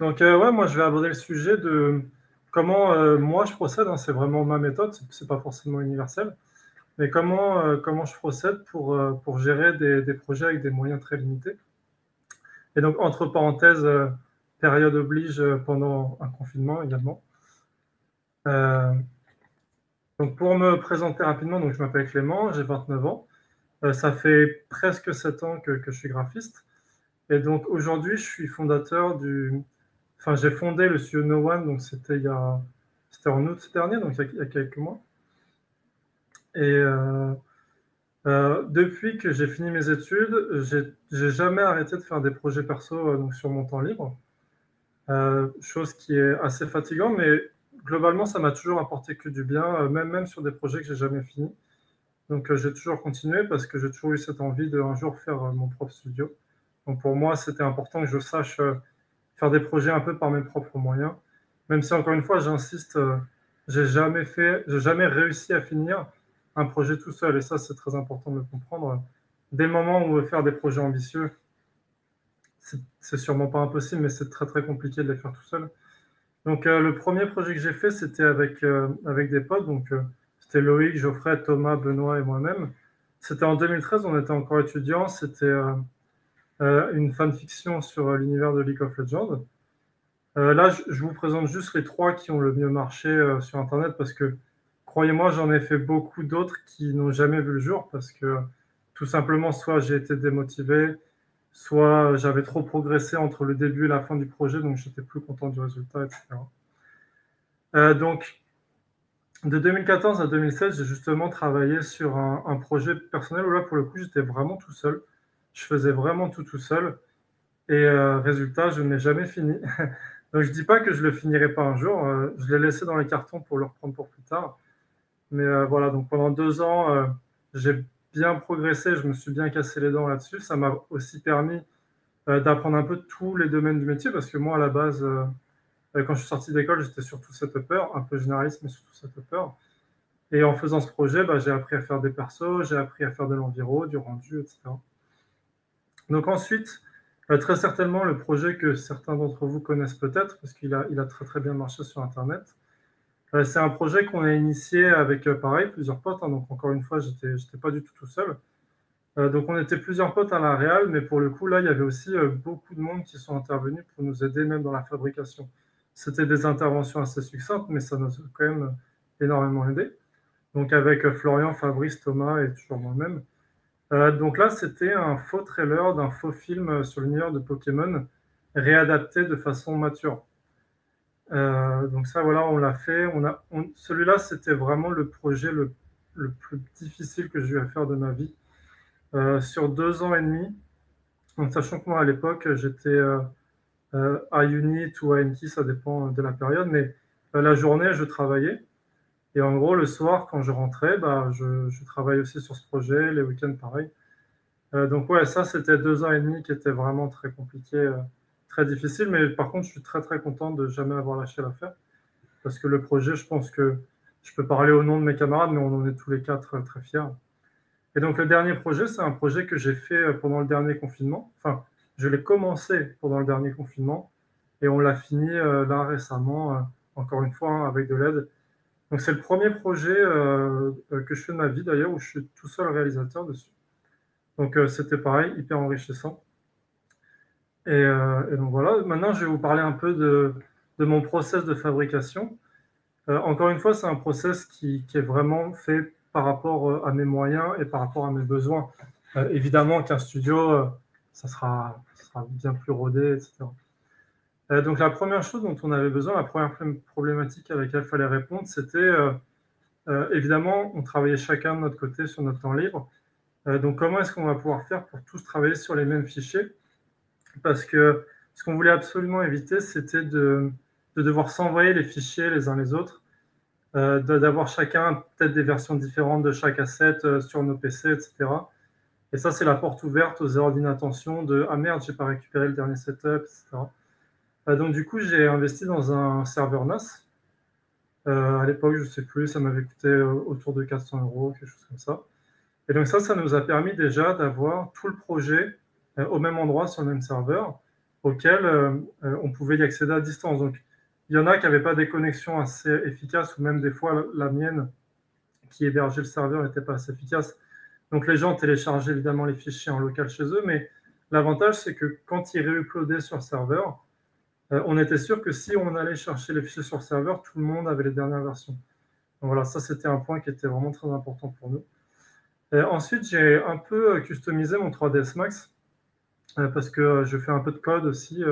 Donc, euh, ouais, moi, je vais aborder le sujet de comment euh, moi je procède. hein, c'est vraiment ma méthode, c'est pas forcément universel. Mais comment, euh, comment je procède pour, pour gérer des, des projets avec des moyens très limités. Et donc, entre parenthèses, période oblige pendant un confinement également. Donc, pour me présenter rapidement, donc, je m'appelle Clément, j'ai 29 ans. Ça fait presque 7 ans que je suis graphiste. Et donc, aujourd'hui, je suis fondateur du, Enfin, j'ai fondé le studio No One, donc c'était il y a, c'était en août dernier, donc il y a, quelques mois. Et euh, euh, depuis que j'ai fini mes études, j'ai j'ai jamais arrêté de faire des projets perso euh, donc sur mon temps libre, chose qui est assez fatigant, mais globalement, ça m'a toujours apporté que du bien, même, même sur des projets que j'ai jamais finis. Donc, j'ai toujours continué parce que j'ai toujours eu cette envie de un jour faire mon propre studio. Donc, pour moi, c'était important que je sache faire des projets un peu par mes propres moyens. Même si, encore une fois, j'insiste, euh, j'ai jamais fait, j'ai jamais réussi à finir un projet tout seul. Et ça, c'est très important de comprendre. Dès le moment où on veut faire des projets ambitieux, c'est sûrement pas impossible, mais c'est très très compliqué de les faire tout seul. Donc, euh, le premier projet que j'ai fait, c'était avec, euh, avec des potes. Donc, euh, c'était Loïc, Geoffrey, Thomas, Benoît et moi-même. C'était en 2013, on était encore étudiants. C'était une fanfiction sur euh, l'univers de League of Legends. Euh, là, je, vous présente juste les trois qui ont le mieux marché euh, sur Internet parce que, croyez-moi, j'en ai fait beaucoup d'autres qui n'ont jamais vu le jour parce que, tout simplement, soit j'ai été démotivé, soit j'avais trop progressé entre le début et la fin du projet, donc j'étais plus content du résultat, etc. Euh, donc, de 2014 à 2016, j'ai justement travaillé sur un projet personnel où là, pour le coup, j'étais vraiment tout seul. Je faisais vraiment tout tout seul. Et euh, résultat, je n'ai jamais fini. Donc je dis pas que je le finirai pas un jour. euh, je l'ai laissé dans les cartons pour le reprendre pour plus tard. Mais euh, voilà, donc pendant deux ans, j'ai bien progressé. Je me suis bien cassé les dents là-dessus. Ça m'a aussi permis d'apprendre un peu tous les domaines du métier parce que moi, à la base, quand je suis sorti d'école, j'étais surtout setuper, un peu généraliste, mais surtout setuper. Et en faisant ce projet, bah, j'ai appris à faire des persos, j'ai appris à faire de l'enviro, du rendu, etc. Donc ensuite, euh, très certainement, le projet que certains d'entre vous connaissent peut-être, parce qu'il a, très très bien marché sur Internet, euh, c'est un projet qu'on a initié avec, euh, pareil, plusieurs potes. hein. donc encore une fois, j'étais, j'étais pas du tout tout seul. Donc on était plusieurs potes à la Real, mais pour le coup, là, il y avait aussi beaucoup de monde qui sont intervenus pour nous aider même dans la fabrication. C'était des interventions assez succinctes, mais ça nous a quand même énormément aidé. Donc avec Florian, Fabrice, Thomas et toujours moi-même. Euh, donc là, c'était un faux trailer d'un faux film sur l'univers de Pokémon réadapté de façon mature. Euh, donc ça, voilà, on l'a fait. On a, on- celui-là, c'était vraiment le projet le, plus difficile que j'ai eu à faire de ma vie. Euh, sur deux ans et demi, en sachant que moi, à l'époque, j'étais à Unit ou à Enki, ça dépend de la période, mais la journée, je travaillais. Et en gros, le soir, quand je rentrais, bah, je, je travaillais aussi sur ce projet, les week-ends, pareil. Euh, donc ouais, ça, c'était deux ans et demi qui étaient vraiment très compliqués, euh, très difficiles. Mais par contre, je suis très très content de jamais avoir lâché l'affaire. Parce que le projet, je pense que je peux parler au nom de mes camarades, mais on en est tous les quatre euh, très fiers. Et donc le dernier projet, c'est un projet que j'ai fait pendant le dernier confinement. Enfin, je l'ai commencé pendant le dernier confinement et on l'a fini là récemment, encore une fois, hein, avec de l'aide. Donc c'est le premier projet euh, euh, que je fais de ma vie d'ailleurs où je suis tout seul réalisateur dessus. Donc euh, c'était pareil, hyper enrichissant. Et, donc voilà, maintenant je vais vous parler un peu de, mon process de fabrication. Encore une fois, c'est un process qui, est vraiment fait par rapport à mes moyens et par rapport à mes besoins. Évidemment qu'un studio, ça sera bien plus rodé, etc. Euh, donc la première chose dont on avait besoin, la première problém- problématique à laquelle il fallait répondre, c'était euh, euh, évidemment, on travaillait chacun de notre côté sur notre temps libre. Donc comment est-ce qu'on va pouvoir faire pour tous travailler sur les mêmes fichiers? Parce que ce qu'on voulait absolument éviter, c'était de, de devoir s'envoyer les fichiers les uns les autres, d'avoir chacun peut-être des versions différentes de chaque asset sur nos PC, etc. Et ça, c'est la porte ouverte aux erreurs d'inattention de « Ah merde, j'ai pas récupéré le dernier setup », etc. Euh, donc du coup, j'ai investi dans un serveur NAS. Euh, à l'époque, je ne sais plus, ça m'avait coûté euh, autour de 400 euros, quelque chose comme ça. Et donc ça, ça nous a permis déjà d'avoir tout le projet au même endroit sur le même serveur. auxquelles on pouvait y accéder à distance. Donc, il y en a qui n'avaient pas des connexions assez efficaces, ou même des fois la mienne qui hébergeait le serveur n'était pas assez efficace. Donc les gens téléchargeaient évidemment les fichiers en local chez eux, mais l'avantage c'est que quand ils réuploadaient sur serveur, on était sûr que si on allait chercher les fichiers sur serveur, tout le monde avait les dernières versions. Donc voilà, ça c'était un point qui était vraiment très important pour nous. ensuite, j'ai un peu customisé mon 3ds Max parce que je fais un peu de code aussi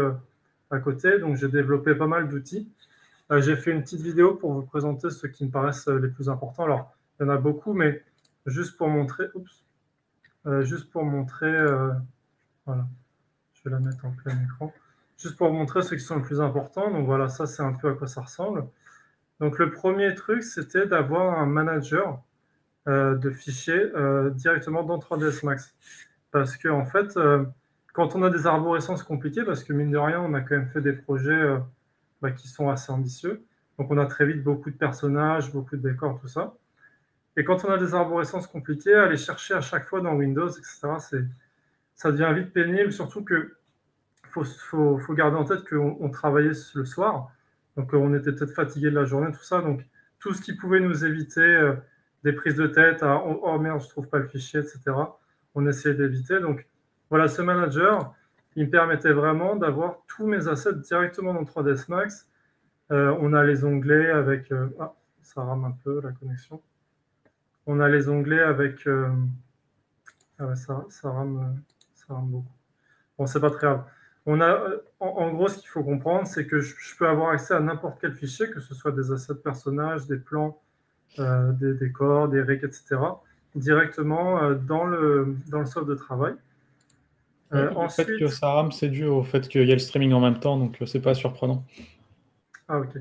à côté, donc j'ai développé pas mal d'outils. j'ai fait une petite vidéo pour vous présenter ceux qui me paraissent les plus importants. Alors, il y en a beaucoup, mais juste pour montrer, oups, juste pour montrer, voilà, je vais la mettre en plein écran juste pour montrer ceux qui sont les plus importants. Donc voilà, ça c'est un peu à quoi ça ressemble. Donc le premier truc, c'était d'avoir un manager euh, de fichiers euh, directement dans 3ds Max. Parce que en fait, euh, quand on a des arborescences compliquées, parce que mine de rien, on a quand même fait des projets bah, qui sont assez ambitieux. Donc on a très vite beaucoup de personnages, beaucoup de décors, tout ça. Et quand on a des arborescences compliquées, aller chercher à chaque fois dans Windows, etc., ça devient vite pénible, surtout que faut, faut, garder en tête qu'on travaillait le soir, donc on était peut-être fatigué de la journée, tout ça. Donc tout ce qui pouvait nous éviter euh, des prises de tête, à, oh, oh, merde, je trouve pas le fichier, etc. On essayait d'éviter. Donc voilà, ce manager, il me permettait vraiment d'avoir tous mes assets directement dans 3ds Max. Euh, on a les onglets avec. Euh, ah, ça rame un peu la connexion. On a les onglets avec. ah ouais, ça, ça, rame, ça rame beaucoup. Bon, c'est pas très grave on a, euh, en, gros, ce qu'il faut comprendre, c'est que je, peux avoir accès à n'importe quel fichier, que ce soit des assets de personnages, des plans, euh, des décors, des rigs, etc., directement euh, dans, le, dans le soft de travail. le fait que ça rame, c'est dû au fait qu'il y a le streaming en même temps, donc c'est pas surprenant. Ah, ok.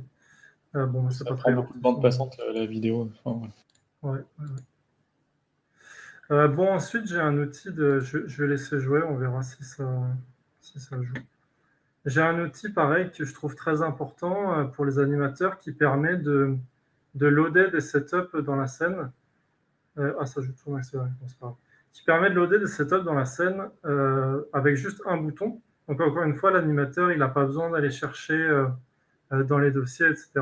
bon, c'est pas très beaucoup de bande passante la vidéo. ouais, bon, ensuite, j'ai un outil de. Je, je, vais laisser jouer, on verra si ça, ça joue. J'ai un outil pareil que je trouve très important euh, pour les animateurs qui permet de, de loader des setups dans la scène. Euh, ah, ça joue tout accéléré, Qui permet de loader des setups dans la scène euh, avec juste un bouton. Donc, encore une fois, l'animateur, il n'a pas besoin d'aller chercher dans les dossiers, etc.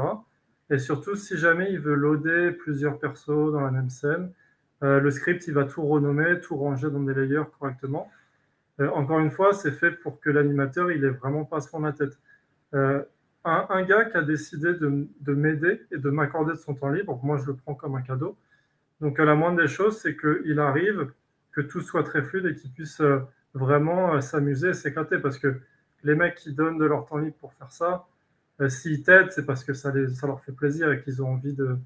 Et surtout, si jamais il veut loader plusieurs persos dans la même scène, le script, il va tout renommer, tout ranger dans des layers correctement. Euh, encore une fois, c'est fait pour que l'animateur, il ait vraiment pas à se la tête. Euh, un, gars qui a décidé de, m'aider et de m'accorder de son temps libre, moi je le prends comme un cadeau. Donc la moindre des choses, c'est qu'il arrive, que tout soit très fluide et qu'il puisse euh, vraiment s'amuser et s'éclater. Parce que les mecs qui donnent de leur temps libre pour faire ça, s'ils t'aident, c'est parce que ça, ça, leur fait plaisir et qu'ils ont envie de,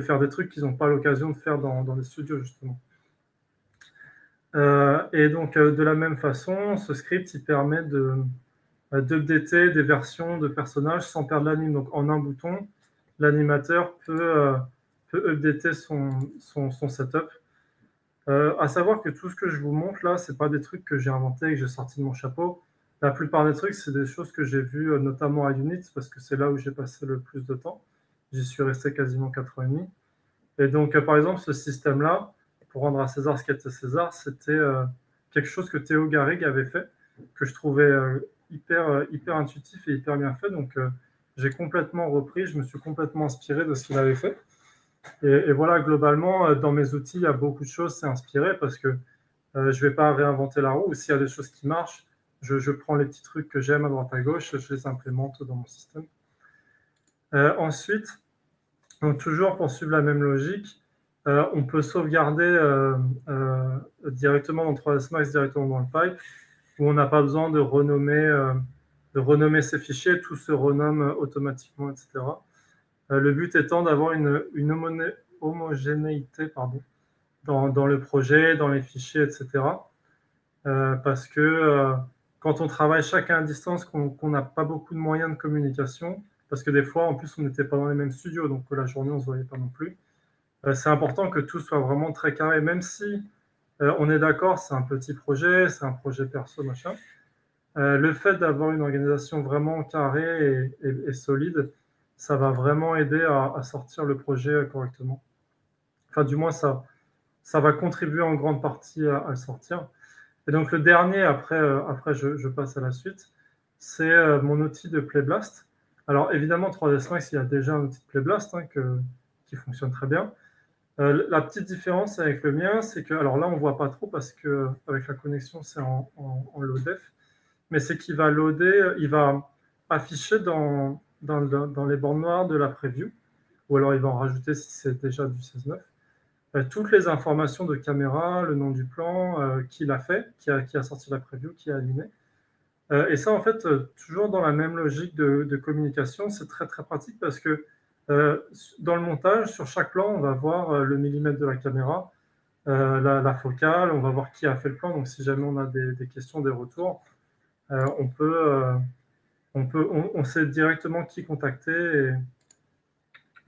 faire des trucs qu'ils n'ont pas l'occasion de faire dans, dans les studios, justement. Euh, et donc, euh, de la même façon, ce script, il permet de euh, d'updater des versions de personnages sans perdre l'anime. Donc, en un bouton, l'animateur peut, peut updater son, son, setup. à savoir que tout ce que je vous montre là, c'est pas des trucs que j'ai inventés et que j'ai sorti de mon chapeau. La plupart des trucs, c'est des choses que j'ai vues notamment à Unity parce que c'est là où j'ai passé le plus de temps. J'y suis resté quasiment 4 ans et demi. Et donc, par exemple, ce système-là, pour rendre à César ce qu'était César, c'était euh, quelque chose que Théo Garrigue avait fait, que je trouvais euh, hyper, euh, hyper intuitif et hyper bien fait. Donc, j'ai complètement repris, je me suis complètement inspiré de ce qu'il avait fait. Et, voilà, globalement, dans mes outils, il y a beaucoup de choses, c'est inspiré parce que je ne vais pas réinventer la roue. S'il y a des choses qui marchent, je, prends les petits trucs que j'aime à droite à gauche, je les implémente dans mon système. ensuite, toujours pour suivre la même logique, euh, on peut sauvegarder euh, euh, directement dans 3ds Max, directement dans le pipe, où on n'a pas besoin de renommer, de ces fichiers, tout se renomme automatiquement, etc. le but étant d'avoir une, homogénéité pardon, dans, le projet, dans les fichiers, etc. parce que quand on travaille chacun à distance, qu'on n'a pas beaucoup de moyens de communication, parce que des fois, en plus, on n'était pas dans les mêmes studios, donc la journée, on ne se voyait pas non plus. Euh, c'est important que tout soit vraiment très carré, même si euh, on est d'accord, c'est un petit projet, c'est un projet perso, machin. Euh, le fait d'avoir une organisation vraiment carrée et, solide, ça va vraiment aider à, sortir le projet correctement. Enfin, du moins, ça, ça va contribuer en grande partie à, le sortir. Et donc, le dernier, après, après je, passe à la suite, c'est mon outil de Playblast. Alors évidemment, 3ds Max, il y a déjà un outil de Playblast hein, qui fonctionne très bien. La petite différence avec le mien, c'est que, alors là, on ne voit pas trop parce que avec la connexion, c'est en, en, mais c'est qu'il va loader, il va afficher dans, dans, les bornes noires de la preview, ou alors il va en rajouter si c'est déjà du 16.9, euh, toutes les informations de caméra, le nom du plan, euh, qui l'a fait, qui a, qui a, sorti la preview, qui a animé. Euh, et ça, en fait, toujours dans la même logique de, de communication, c'est très très pratique parce que dans le montage, sur chaque plan, on va voir le millimètre de la caméra, la, la, focale, on va voir qui a fait le plan. Donc, si jamais on a des, questions, des retours, on peut on, peut, on, sait directement qui contacter. Et...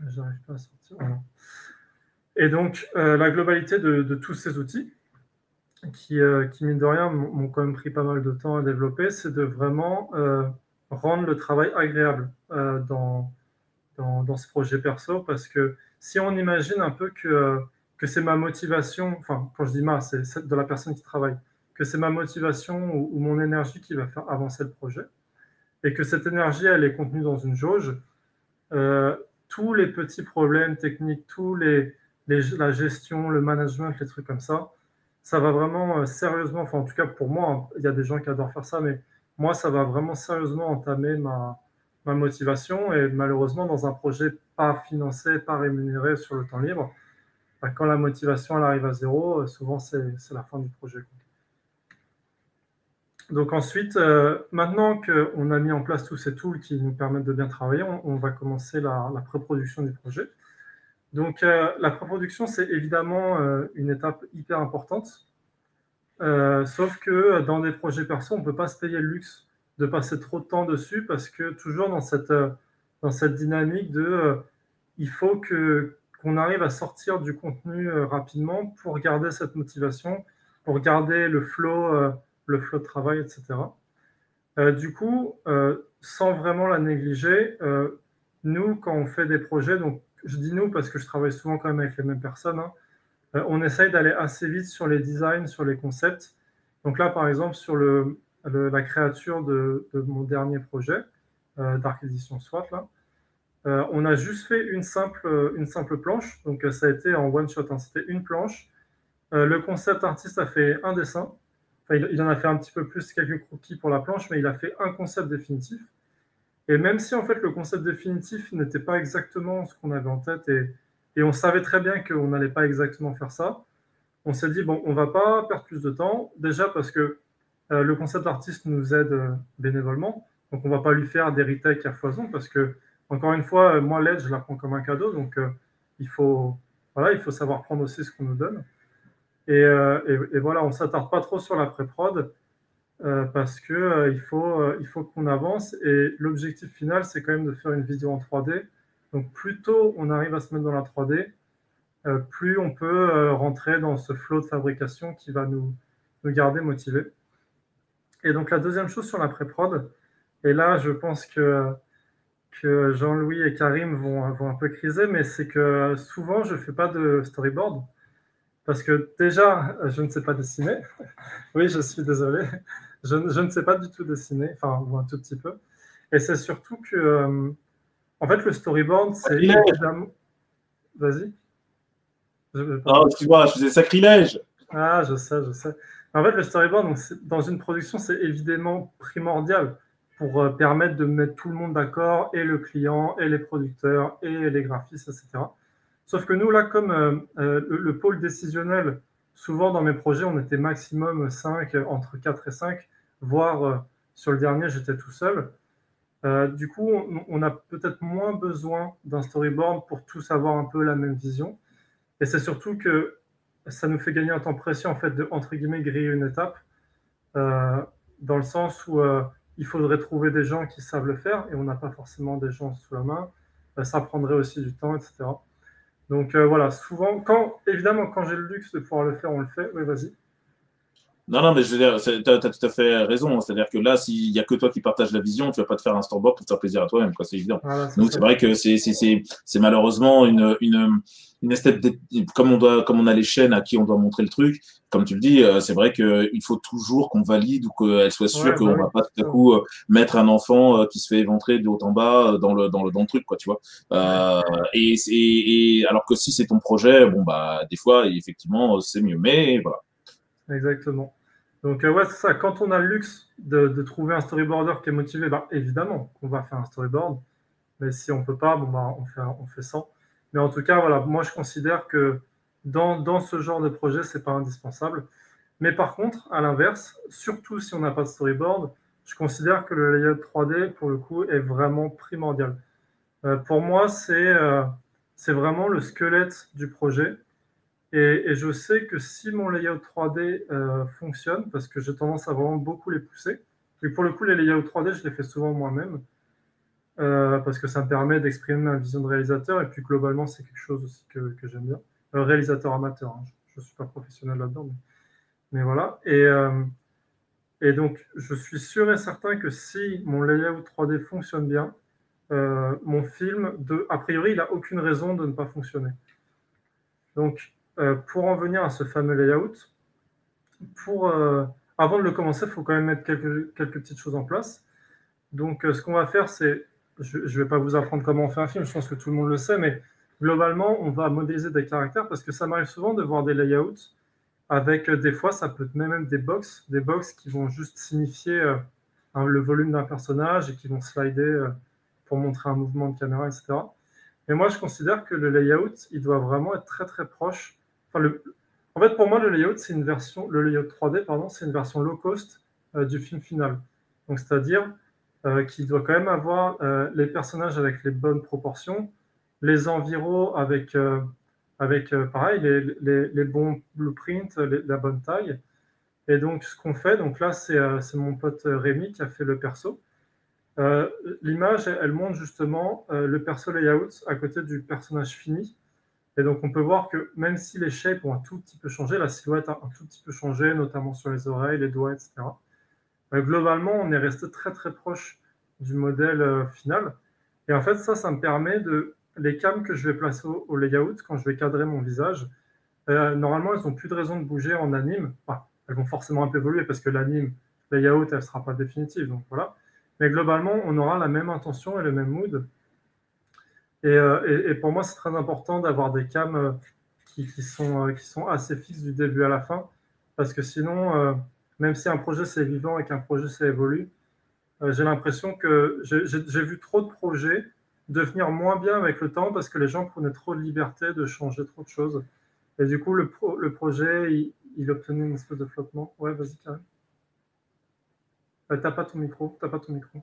J'arrive pas à sortir. Et donc, euh, la globalité de, tous ces outils, qui, euh, qui mine de rien, m'ont quand même pris pas mal de temps à développer, c'est de vraiment euh, rendre le travail agréable dans, dans, ce projet perso. Parce que si on imagine un peu que, que c'est ma motivation, enfin, quand je dis ma, c'est de la personne qui travaille, que c'est ma motivation ou, mon énergie qui va faire avancer le projet, et que cette énergie, elle est contenue dans une jauge, euh, tous les petits problèmes techniques, tous les, la gestion, le management, les trucs comme ça, ça va vraiment euh, sérieusement, enfin en tout cas pour moi, hein, il y a des gens qui adorent faire ça, mais moi, ça va vraiment sérieusement entamer ma, ma motivation et malheureusement dans un projet pas financé, pas rémunéré sur le temps libre, bah, quand la motivation arrive à zéro, euh, souvent c'est la fin du projet. Donc ensuite, euh, maintenant qu'on a mis en place tous ces tools qui nous permettent de bien travailler, on, va commencer la, pré-production du projet. Donc euh, la pré-production, c'est évidemment une étape hyper importante. sauf que dans des projets perso, on ne peut pas se payer le luxe de passer trop de temps dessus parce que toujours dans cette, dans cette dynamique de il faut que qu'on arrive à sortir du contenu rapidement pour garder cette motivation, pour garder le flow le flot de travail, etc. Euh, du coup, euh, sans vraiment la négliger, euh, nous, quand on fait des projets, donc je dis nous parce que je travaille souvent quand même avec les mêmes personnes, hein, on essaye d'aller assez vite sur les designs, sur les concepts. Donc là, par exemple, sur le, la créature de, mon dernier projet, Dark Edition SWAT, là, on a juste fait une simple, une simple planche. Donc ça a été en one shot, hein. c'était une planche. le concept artiste a fait un dessin il, en a fait un petit peu plus, quelques croquis pour la planche, mais il a fait un concept définitif. Et même si en fait le concept définitif n'était pas exactement ce qu'on avait en tête et, et on savait très bien qu'on n'allait pas exactement faire ça, on s'est dit bon, on va pas perdre plus de temps. Déjà parce que euh, le concept artiste nous aide euh, bénévolement, donc on va pas lui faire des retakes à foison parce que encore une fois, moi l'aide je la prends comme un cadeau, donc euh, il faut voilà, il faut savoir prendre aussi ce qu'on nous donne. Euh, et, voilà, on ne s'attarde pas trop sur la pré-prod euh, parce qu'il euh, il faut, faut qu'on avance. Et l'objectif final, c'est quand même de faire une vidéo en 3D. Donc plus tôt on arrive à se mettre dans la 3D, plus on peut rentrer dans ce flot de fabrication qui va nous garder motivés. Et donc la deuxième chose sur la pré-prod, et là je pense que, que Jean-Louis et Karim vont, vont un peu criser, mais c'est que souvent je ne fais pas de storyboard. Parce que déjà, je ne sais pas dessiner. oui, je suis désolé. Je, ne sais pas du tout dessiner, enfin, ou un tout petit peu. Et c'est surtout que, euh, en fait, le storyboard, c'est évidemment. Vas-y. Non, excuse-moi, je faisais sacrilège. Ah, je sais, je sais. En fait, le storyboard, donc, dans une production, c'est évidemment primordial pour euh, permettre de mettre tout le monde d'accord, et le client, et les producteurs, et les graphistes, etc. Sauf que nous, là, comme euh, euh, le, pôle décisionnel, souvent dans mes projets, on était maximum 5, entre 4 et 5, voire sur le dernier, j'étais tout seul. du coup, on, a peut-être moins besoin d'un storyboard pour tous avoir un peu la même vision. Et c'est surtout que ça nous fait gagner un temps précieux, en fait, de, entre guillemets, griller une étape, dans le sens où il faudrait trouver des gens qui savent le faire, et on n'a pas forcément des gens sous la main. ça prendrait aussi du temps, etc. Donc euh, voilà, souvent, quand, évidemment, quand j'ai le luxe de pouvoir le faire, on le fait. Oui, vas-y. Non, non, mais je veux dire, tu as, tout à fait raison. C'est-à-dire que là, s'il n'y a que toi qui partages la vision, tu ne vas pas te faire un storyboard pour te faire plaisir à toi-même, c'est évident. Donc, c'est vrai que c'est malheureusement une, une, une esthétique, comme on, doit, comme on a les chaînes à qui on doit montrer le truc, comme tu le dis, euh, c'est vrai qu'il faut toujours qu'on valide ou qu'elle soit sûre qu'on ne va pas tout à coup euh, mettre un enfant euh, qui se fait éventrer de haut en bas dans le, dans le, dans le truc, quoi, tu vois. et, et, alors que si c'est ton projet, bon, bah, des fois, effectivement, c'est mieux. Mais voilà. Exactement. Donc, euh, ouais, c'est ça. Quand on a le luxe de, trouver un storyboarder qui est motivé, bah, évidemment qu'on va faire un storyboard. Mais si on ne peut pas, bon, bah, on, fait, on fait sans. Mais en tout cas, voilà, moi, je considère que dans, dans ce genre de projet, ce n'est pas indispensable. Mais par contre, à l'inverse, surtout si on n'a pas de storyboard, je considère que le layout 3D, pour le coup, est vraiment primordial. Euh, pour moi, c'est euh, vraiment le squelette du projet. Et, je sais que si mon layout 3D euh, fonctionne, parce que j'ai tendance à vraiment beaucoup les pousser, et pour le coup, les layouts 3D, je les fais souvent moi-même, euh, parce que ça me permet d'exprimer ma vision de réalisateur, et puis globalement, c'est quelque chose aussi que, j'aime bien. Euh, réalisateur amateur, hein, je ne suis pas professionnel là-dedans, mais, voilà. Et, donc, je suis sûr et certain que si mon layout 3D fonctionne bien, mon film, a priori, il n'a aucune raison de ne pas fonctionner. Donc, euh, pour en venir à ce fameux layout, pour, euh, avant de le commencer, il faut quand même mettre quelques, petites choses en place. Donc, euh, ce qu'on va faire, c'est, je ne vais pas vous apprendre comment on fait un film, je pense que tout le monde le sait, mais globalement, on va modéliser des caractères parce que ça m'arrive souvent de voir des layouts avec des fois, ça peut être même des box, des box qui vont juste signifier le volume d'un personnage et qui vont slider pour montrer un mouvement de caméra, etc. Mais moi, je considère que le layout, il doit vraiment être très très proche en fait, pour moi, le layout, c'est une version, le layout 3D, pardon, c'est une version low cost euh, du film final. Donc, c'est-à-dire euh, qu'il doit quand même avoir euh, les personnages avec les bonnes proportions, les environs avec, avec pareil, les, bons blueprints, la bonne taille. Et donc, ce qu'on fait, donc là, c'est mon pote Rémi qui a fait le perso. L'image, elle montre justement le perso layout à côté du personnage fini. Et donc, on peut voir que même si les shapes ont un tout petit peu changé, la silhouette a un tout petit peu changé, notamment sur les oreilles, les doigts, etc. Euh, globalement, on est resté très très proche du modèle euh, final. Et en fait, ça, ça me permet de. Les cams que je vais placer au, layout, quand je vais cadrer mon visage, euh, normalement, elles n'ont plus de raison de bouger en anime. Elles vont forcément un peu évoluer parce que l'anime, layout, elle ne sera pas définitive. Donc voilà. Mais globalement, on aura la même intention et le même mood. Euh, et, pour moi, c'est très important d'avoir des cams euh, qui, sont, euh, qui sont assez fixes du début à la fin, parce que sinon, même si un projet c'est vivant et qu'un projet c'est évolue, j'ai l'impression que j'ai vu trop de projets devenir moins bien avec le temps parce que les gens prenaient trop de liberté de changer trop de choses. Et du coup, le, le projet, il, obtenait une espèce de flottement. Ouais, vas-y, Karim. t'as pas ton micro, t'as pas ton micro.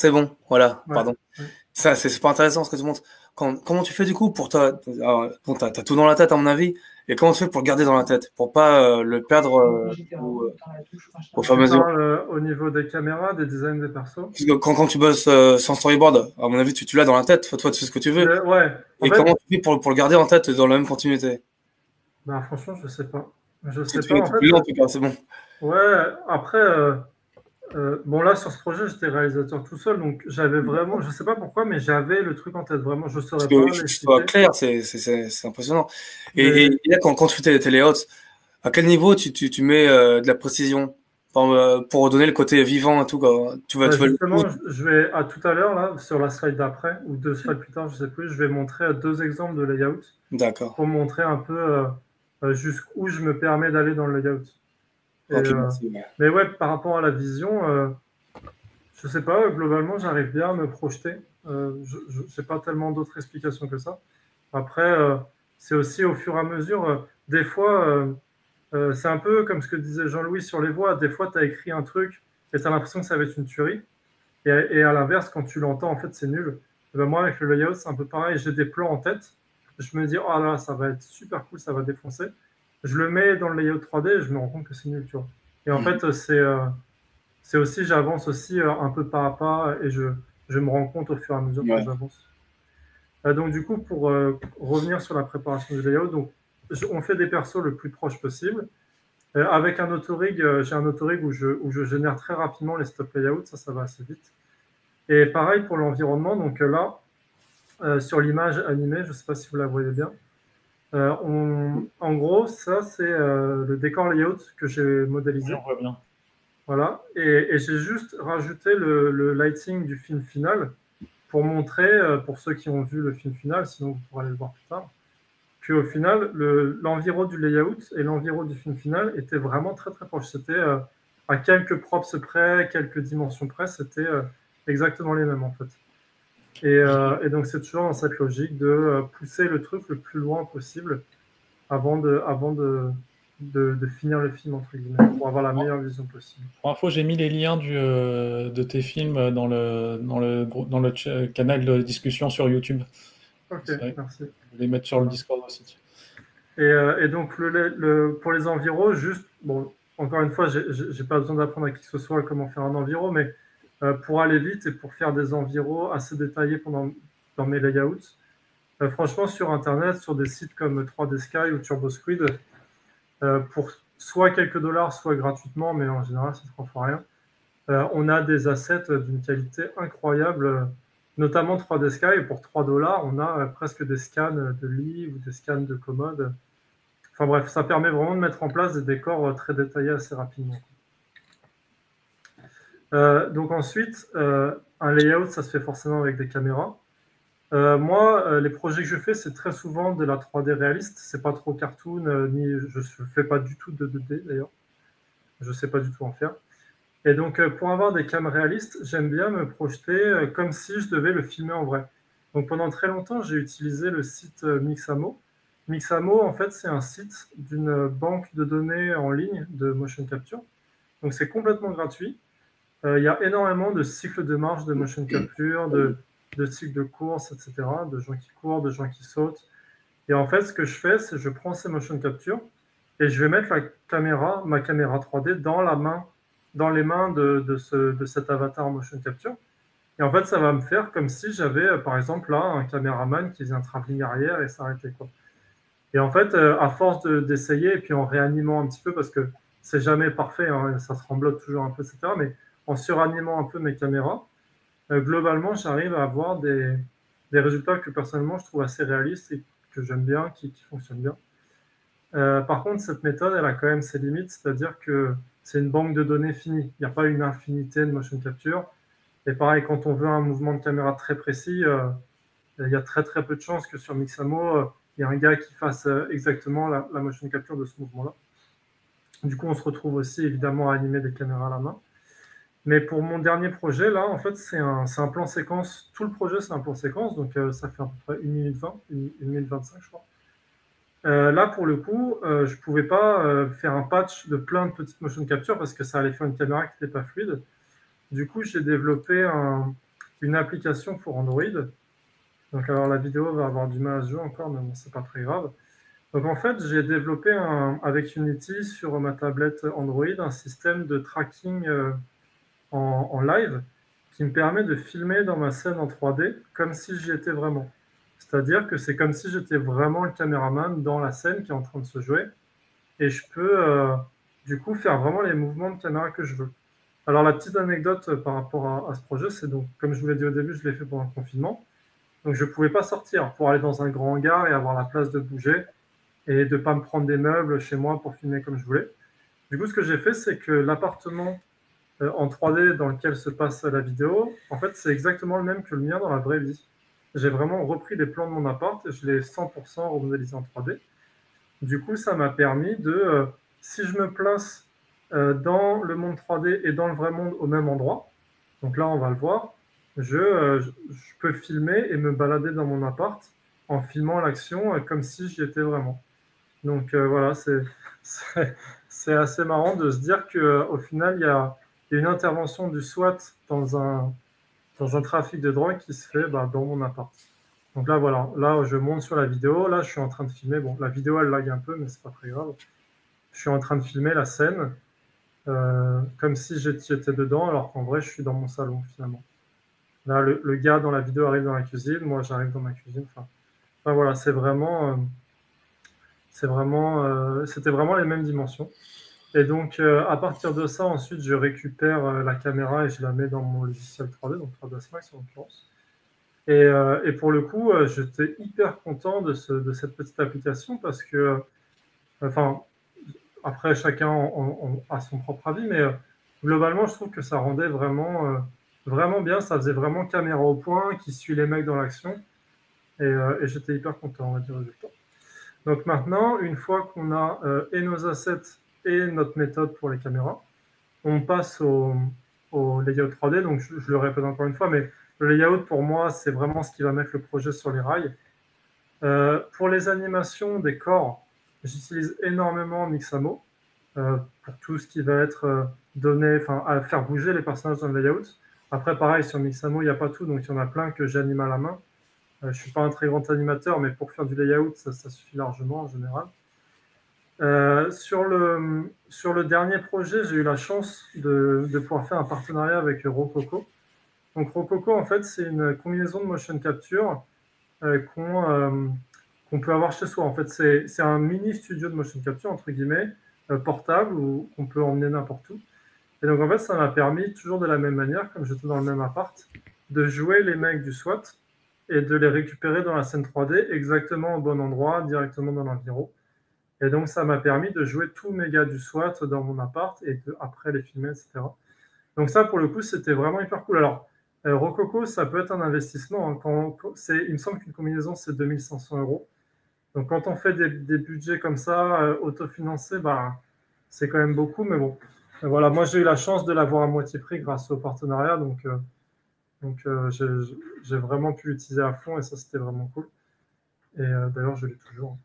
C'est bon, voilà, pardon. Ça, c'est super intéressant ce que tu montres. comment tu fais du coup pour toi Bon, tu as, tout dans la tête, à mon avis. Et comment tu fais pour le garder dans la tête? Pour pas euh, le perdre euh, euh, au, mesure? Au niveau des caméras, des designs des persos? Quand, quand, tu bosses sans storyboard, à mon avis, tu, tu l'as dans la tête. Toi, tu fais ce que tu veux. ouais. Et comment tu fais pour, pour, le garder en tête dans la même continuité? Bah, Franchement, je sais pas. Je sais pas. En fait, c'est bon. Ouais, après. Euh, bon, là, sur ce projet, j'étais réalisateur tout seul, donc j'avais vraiment, je sais pas pourquoi, mais j'avais le truc en tête, vraiment, je saurais pas. Que soit clair, c'est impressionnant. Et, là, quand, quand, tu fais tes téléhots, à quel niveau tu, tu, tu mets euh, de la précision? Pour, euh, pour donner le côté vivant et tout tu vas, bah, Justement, je vais, à tout à l'heure, là, sur la slide d'après, ou deux slides plus tard, je sais plus, je vais montrer deux exemples de layout. D'accord. Pour montrer un peu jusqu'où je me permets d'aller dans le layout. Euh, mais ouais, par rapport à la vision, euh, je sais pas, globalement, j'arrive bien à me projeter. Euh, je n'ai pas tellement d'autres explications que ça. Après, c'est aussi au fur et à mesure, des fois, c'est un peu comme ce que disait Jean-Louis sur les voix. Des fois, tu as écrit un truc et tu as l'impression que ça va être une tuerie. Et, à l'inverse, quand tu l'entends, en fait, c'est nul. ben moi, avec le layout, c'est un peu pareil. J'ai des plans en tête. Je me dis, oh là, ça va être super cool, ça va défoncer je le mets dans le layout 3D et je me rends compte que c'est nul, tu vois. Et en mm. fait, c'est euh, c'est aussi, j'avance aussi euh, un peu pas à pas et je, je me rends compte au fur et à mesure que j'avance. Euh, donc, du coup, pour revenir sur la préparation du layout, donc on fait des persos le plus proche possible. avec un autorig, j'ai un autorig où je, où je génère très rapidement les stop layouts, ça, ça va assez vite. Et pareil pour l'environnement, donc là, sur l'image animée, je ne sais pas si vous la voyez bien, en gros, ça, c'est le décor layout que j'ai modélisé. on voit bien. Voilà, et, j'ai juste rajouté le, lighting du film final pour montrer, euh, pour ceux qui ont vu le film final, sinon vous pourrez aller le voir plus tard, qu'au final, l'environ du layout et l'environ du film final étaient vraiment très très proches. C'était euh, à quelques props près, quelques dimensions près, c'était euh, exactement les mêmes en fait. Et, et donc c'est toujours dans cette logique de pousser le truc le plus loin possible avant de, avant de, de, finir le film, entre guillemets, pour avoir la meilleure vision possible. Pour info, j'ai mis les liens du, euh, de tes films dans le, dans le, dans le canal de discussion sur YouTube. Ok, merci. Je vais les mettre sur le Discord aussi. Et, euh, et donc, le, le, pour les environs, juste, bon, encore une fois, j'ai pas besoin d'apprendre à qui que ce soit comment faire un environ, mais euh, pour aller vite et pour faire des environs assez détaillés pendant, dans mes layouts, franchement, sur Internet, sur des sites comme 3D Sky ou TurboSquid, euh, pour soit quelques dollars, soit gratuitement, mais en général, c'est trois fois rien. Euh, on a des assets d'une qualité incroyable, notamment 3D Sky. Et pour 3 dollars, on a presque des scans de lits ou des scans de commodes. Enfin bref, ça permet vraiment de mettre en place des décors très détaillés assez rapidement. Euh, donc ensuite, un layout, ça se fait forcément avec des caméras. Euh, moi, euh, les projets que je fais, c'est très souvent de la 3D réaliste. C'est pas trop cartoon, euh, ni je fais pas du tout de 2D d'ailleurs. Je sais pas du tout en faire. Et donc, pour avoir des cams réalistes, j'aime bien me projeter comme si je devais le filmer en vrai. Donc, pendant très longtemps, j'ai utilisé le site Mixamo. Mixamo, en fait, c'est un site d'une banque de données en ligne de motion capture. Donc, c'est complètement gratuit. Il y a énormément de cycles de marche de motion capture, de de cycles de course, etc., de gens qui courent, de gens qui sautent. Et en fait, ce que je fais, c'est je prends ces motion capture et je vais mettre la caméra, ma caméra 3D dans la main, dans les mains de, de, ce, de cet avatar motion capture. Et en fait, ça va me faire comme si j'avais, euh, par exemple, là, un caméraman qui faisait un travelling arrière et s'arrêtait. Et en fait, euh, à force d'essayer, et puis en réanimant un petit peu, parce que c'est jamais parfait, hein, ça se remblote toujours un peu, etc., mais en suranimant un peu mes caméras, euh, globalement, j'arrive à avoir des, résultats que personnellement je trouve assez réalistes et que j'aime bien, qui, fonctionnent bien. Euh, par contre, cette méthode, elle a quand même ses limites, c'est-à-dire que c'est une banque de données finie. Il n'y a pas une infinité de motion capture. Et pareil, quand on veut un mouvement de caméra très précis, euh, il y a très très peu de chances que sur Mixamo, il y ait un gars qui fasse exactement la, la motion capture de ce mouvement-là. Du coup, on se retrouve aussi évidemment à animer des caméras à la main. Mais pour mon dernier projet, là, en fait, c'est un, plan séquence. Tout le projet, c'est un plan séquence. Donc, euh, ça fait à peu près 1 minute 20, 1 minute 25, je crois. Euh, là, pour le coup, euh, je ne pouvais pas faire un patch de plein de petites motion capture parce que ça allait faire une caméra qui n'était pas fluide. Du coup, j'ai développé une application pour Android. Donc, alors, la vidéo va avoir du mal à jouer encore, mais bon, c'est pas très grave. Donc, en fait, j'ai développé avec Unity sur ma tablette Android un système de tracking en, live qui me permet de filmer dans ma scène en 3D comme si j'y étais vraiment. C'est-à-dire que c'est comme si j'étais vraiment le caméraman dans la scène qui est en train de se jouer et je peux euh, du coup faire vraiment les mouvements de caméra que je veux. Alors la petite anecdote euh, par rapport à, ce projet, c'est donc, comme je vous l'ai dit au début, je l'ai fait pendant le confinement. Donc je ne pouvais pas sortir pour aller dans un grand hangar et avoir la place de bouger et de ne pas me prendre des meubles chez moi pour filmer comme je voulais. Du coup, ce que j'ai fait, c'est que l'appartement en 3D dans lequel se passe la vidéo, en fait, c'est exactement le même que le mien dans la vraie vie. J'ai vraiment repris les plans de mon appart et je l'ai 100% remodélisé en 3D. Du coup, ça m'a permis de, euh, si je me place euh, dans le monde 3D et dans le vrai monde au même endroit, donc là, on va le voir, je, je peux filmer et me balader dans mon appart en filmant l'action comme si j'y étais vraiment. Donc voilà, c'est assez marrant de se dire qu'au final, il y a il y a une intervention du SWAT dans un, dans un trafic de drogue qui se fait bah, dans mon appart. Donc là, voilà, là, je monte sur la vidéo. Là, je suis en train de filmer. Bon, la vidéo, elle lag un peu, mais c'est pas très grave. Je suis en train de filmer la scène euh, comme si j'étais dedans, alors qu'en vrai, je suis dans mon salon finalement. Là, le, gars dans la vidéo arrive dans la cuisine, moi, j'arrive dans ma cuisine. Enfin, voilà, c'est vraiment. Euh, C'est vraiment, c'était vraiment les mêmes dimensions. Et donc, à partir de ça, ensuite, je récupère la caméra et je la mets dans mon logiciel 3D, donc 3ds Max en l'occurrence. Et, et, pour le coup, j'étais hyper content de, ce, de, cette petite application parce que, enfin, après, chacun a son propre avis, mais globalement, je trouve que ça rendait vraiment vraiment bien. Ça faisait vraiment caméra au point qui suit les mecs dans l'action. Et, euh, j'étais hyper content on va dire, résultat. Donc maintenant, une fois qu'on a euh, et nos assets et notre méthode pour les caméras, on passe au, layout 3D. Donc je, le répète encore une fois, mais le layout pour moi, c'est vraiment ce qui va mettre le projet sur les rails. Euh, pour les animations des corps, j'utilise énormément Mixamo pour tout ce qui va être donné, enfin, à faire bouger les personnages dans le layout. Après, pareil, sur Mixamo, il n'y a pas tout, donc il y en a plein que j'anime à la main. Euh, je ne suis pas un très grand animateur, mais pour faire du layout, ça, suffit largement en général. Euh, sur, le, dernier projet, j'ai eu la chance de, pouvoir faire un partenariat avec Rococo. Donc Rococo, en fait, c'est une combinaison de motion capture euh, qu'on peut avoir chez soi. En fait, c'est un mini studio de motion capture, entre guillemets, portable, ou qu'on peut emmener n'importe où. Et donc, en fait, ça m'a permis, toujours de la même manière, comme j'étais dans le même appart, de jouer les mecs du SWAT et de les récupérer dans la scène 3D exactement au bon endroit, directement dans l'environ. Et donc, ça m'a permis de jouer tous mes gars du SWAT dans mon appart et après les filmer, etc. Donc, ça, pour le coup, c'était vraiment hyper cool. Alors, euh, Rococo, ça peut être un investissement. Hein. Il me semble qu'une combinaison, c'est 2500 euros. Donc, quand on fait des, budgets comme ça, euh, autofinancés, bah, c'est quand même beaucoup. Mais bon, voilà, moi j'ai eu la chance de l'avoir à moitié prix grâce au partenariat, donc, euh, euh, j'ai vraiment pu l'utiliser à fond et ça c'était vraiment cool. Et d'ailleurs je l'ai toujours.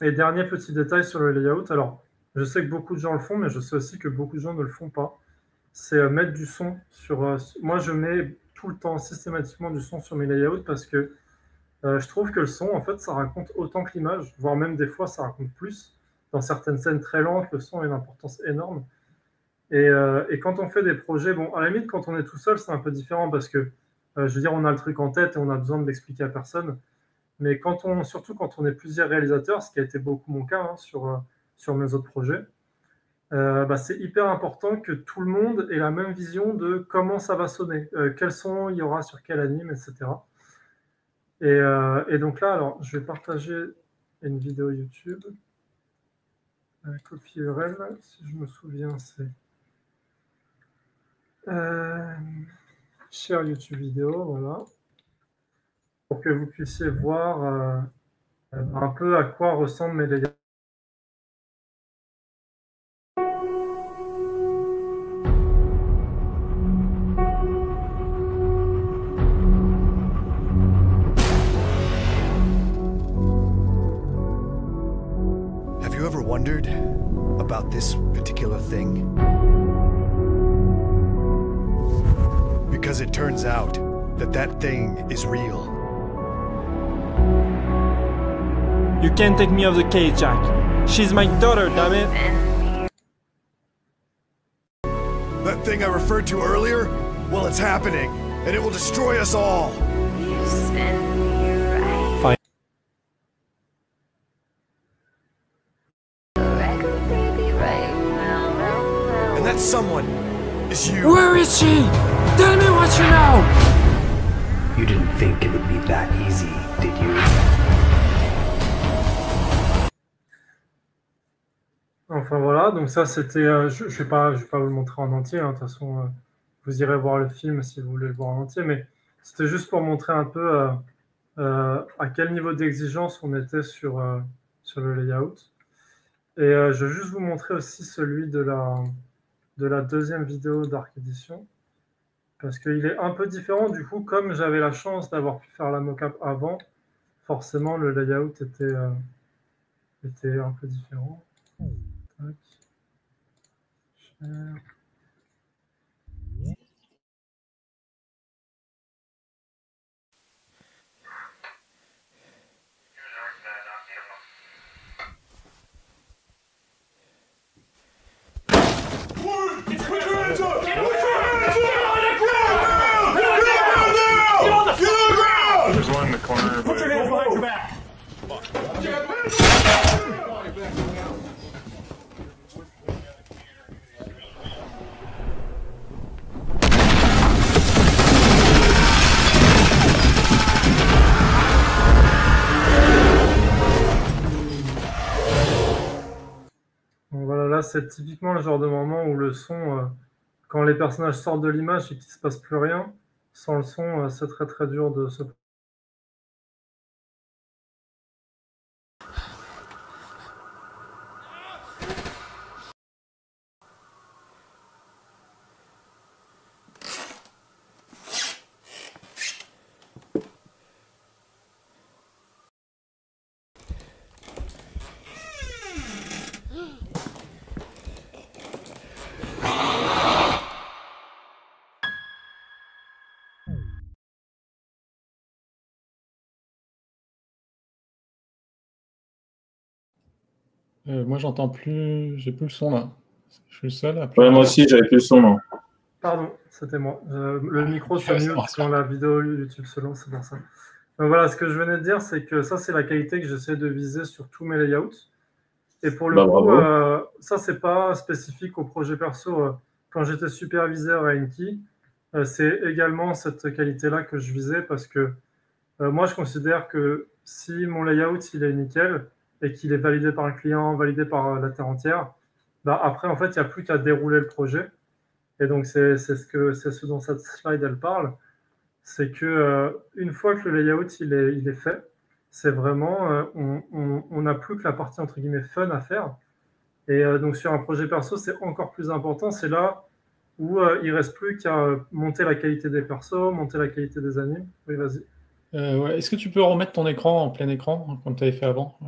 Et dernier petit détail sur le layout, alors je sais que beaucoup de gens le font, mais je sais aussi que beaucoup de gens ne le font pas. C'est mettre du son sur. moi je mets tout le temps systématiquement du son sur mes layouts parce que je trouve que le son en fait ça raconte autant que l'image, voire même des fois ça raconte plus. Dans certaines scènes très lentes, le son a une importance énorme. Euh, et, quand on fait des projets, bon, à la limite, quand on est tout seul, c'est un peu différent parce que, euh, je veux dire, on a le truc en tête et on a besoin de l'expliquer à personne. Mais quand on, surtout quand on est plusieurs réalisateurs, ce qui a été beaucoup mon cas hein, sur, euh, sur mes autres projets, bah, c'est hyper important que tout le monde ait la même vision de comment ça va sonner, quels sons il y aura sur quel anime, etc. Et, donc là, alors, je vais partager une vidéo YouTube. copie URL, si je me souviens, c'est euh, share YouTube vidéo, voilà, pour que vous puissiez voir euh, un peu à quoi ressemblent mes dégâts. Have you ever wondered about this particular thing? Because it turns out that that thing is real. You can't take me off the case, Jack. She's my daughter, damn it. That thing I referred to earlier? Well, it's happening, and it will destroy us all. Fine. And that someone is you. Where is she? Tell me what you know! You didn't think it would be that easy, did you? Enfin voilà, donc ça c'était. Euh, je ne vais, pas, je pas vous le montrer en entier, hein, de toute façon, euh, vous irez voir le film si vous voulez le voir en entier, mais c'était juste pour montrer un peu euh, à quel niveau d'exigence on était sur, le layout. Et je vais juste vous montrer aussi celui de la, de la deuxième vidéo d'Arc Edition. Parce qu'il est un peu différent, du coup, comme j'avais la chance d'avoir pu faire la mocap avant, forcément le layout était un peu différent. Tac. corner. Put your hands behind your back. Là, c'est typiquement le genre de moment où le son, quand les personnages sortent de l'image et qu'il ne se passe plus rien, sans le son, c'est très très dur de se Euh, moi, j'entends plus. J'ai plus le son là. Je suis le seul. À ouais, moi aussi, j'avais plus le son. Là. Pardon, c'était moi. le micro se mute quand la vidéo YouTube se lance, c'est pour ça. Donc voilà, ce que je venais de dire, c'est que ça, c'est la qualité que j'essaie de viser sur tous mes layouts. Et pour le bah, coup, euh, ça, c'est pas spécifique au projet perso. Euh, quand j'étais superviseur à Enki, euh, c'est également cette qualité-là que je visais parce que moi, je considère que si mon layout il est nickel, et qu'il est validé par un client, validé par euh, la terre entière, bah après, en fait, il n'y a plus qu'à dérouler le projet. Et donc, c'est ce, ce dont cette slide, elle parle. C'est que euh, une fois que le layout, il est, il est fait, c'est vraiment, euh, on n'a plus que la partie, entre guillemets, fun à faire. Et donc, sur un projet perso, c'est encore plus important. C'est là où il reste plus qu'à monter la qualité des persos, monter la qualité des animes. Oui, vas-y. ouais. Est-ce que tu peux remettre ton écran en plein écran, comme tu avais fait avant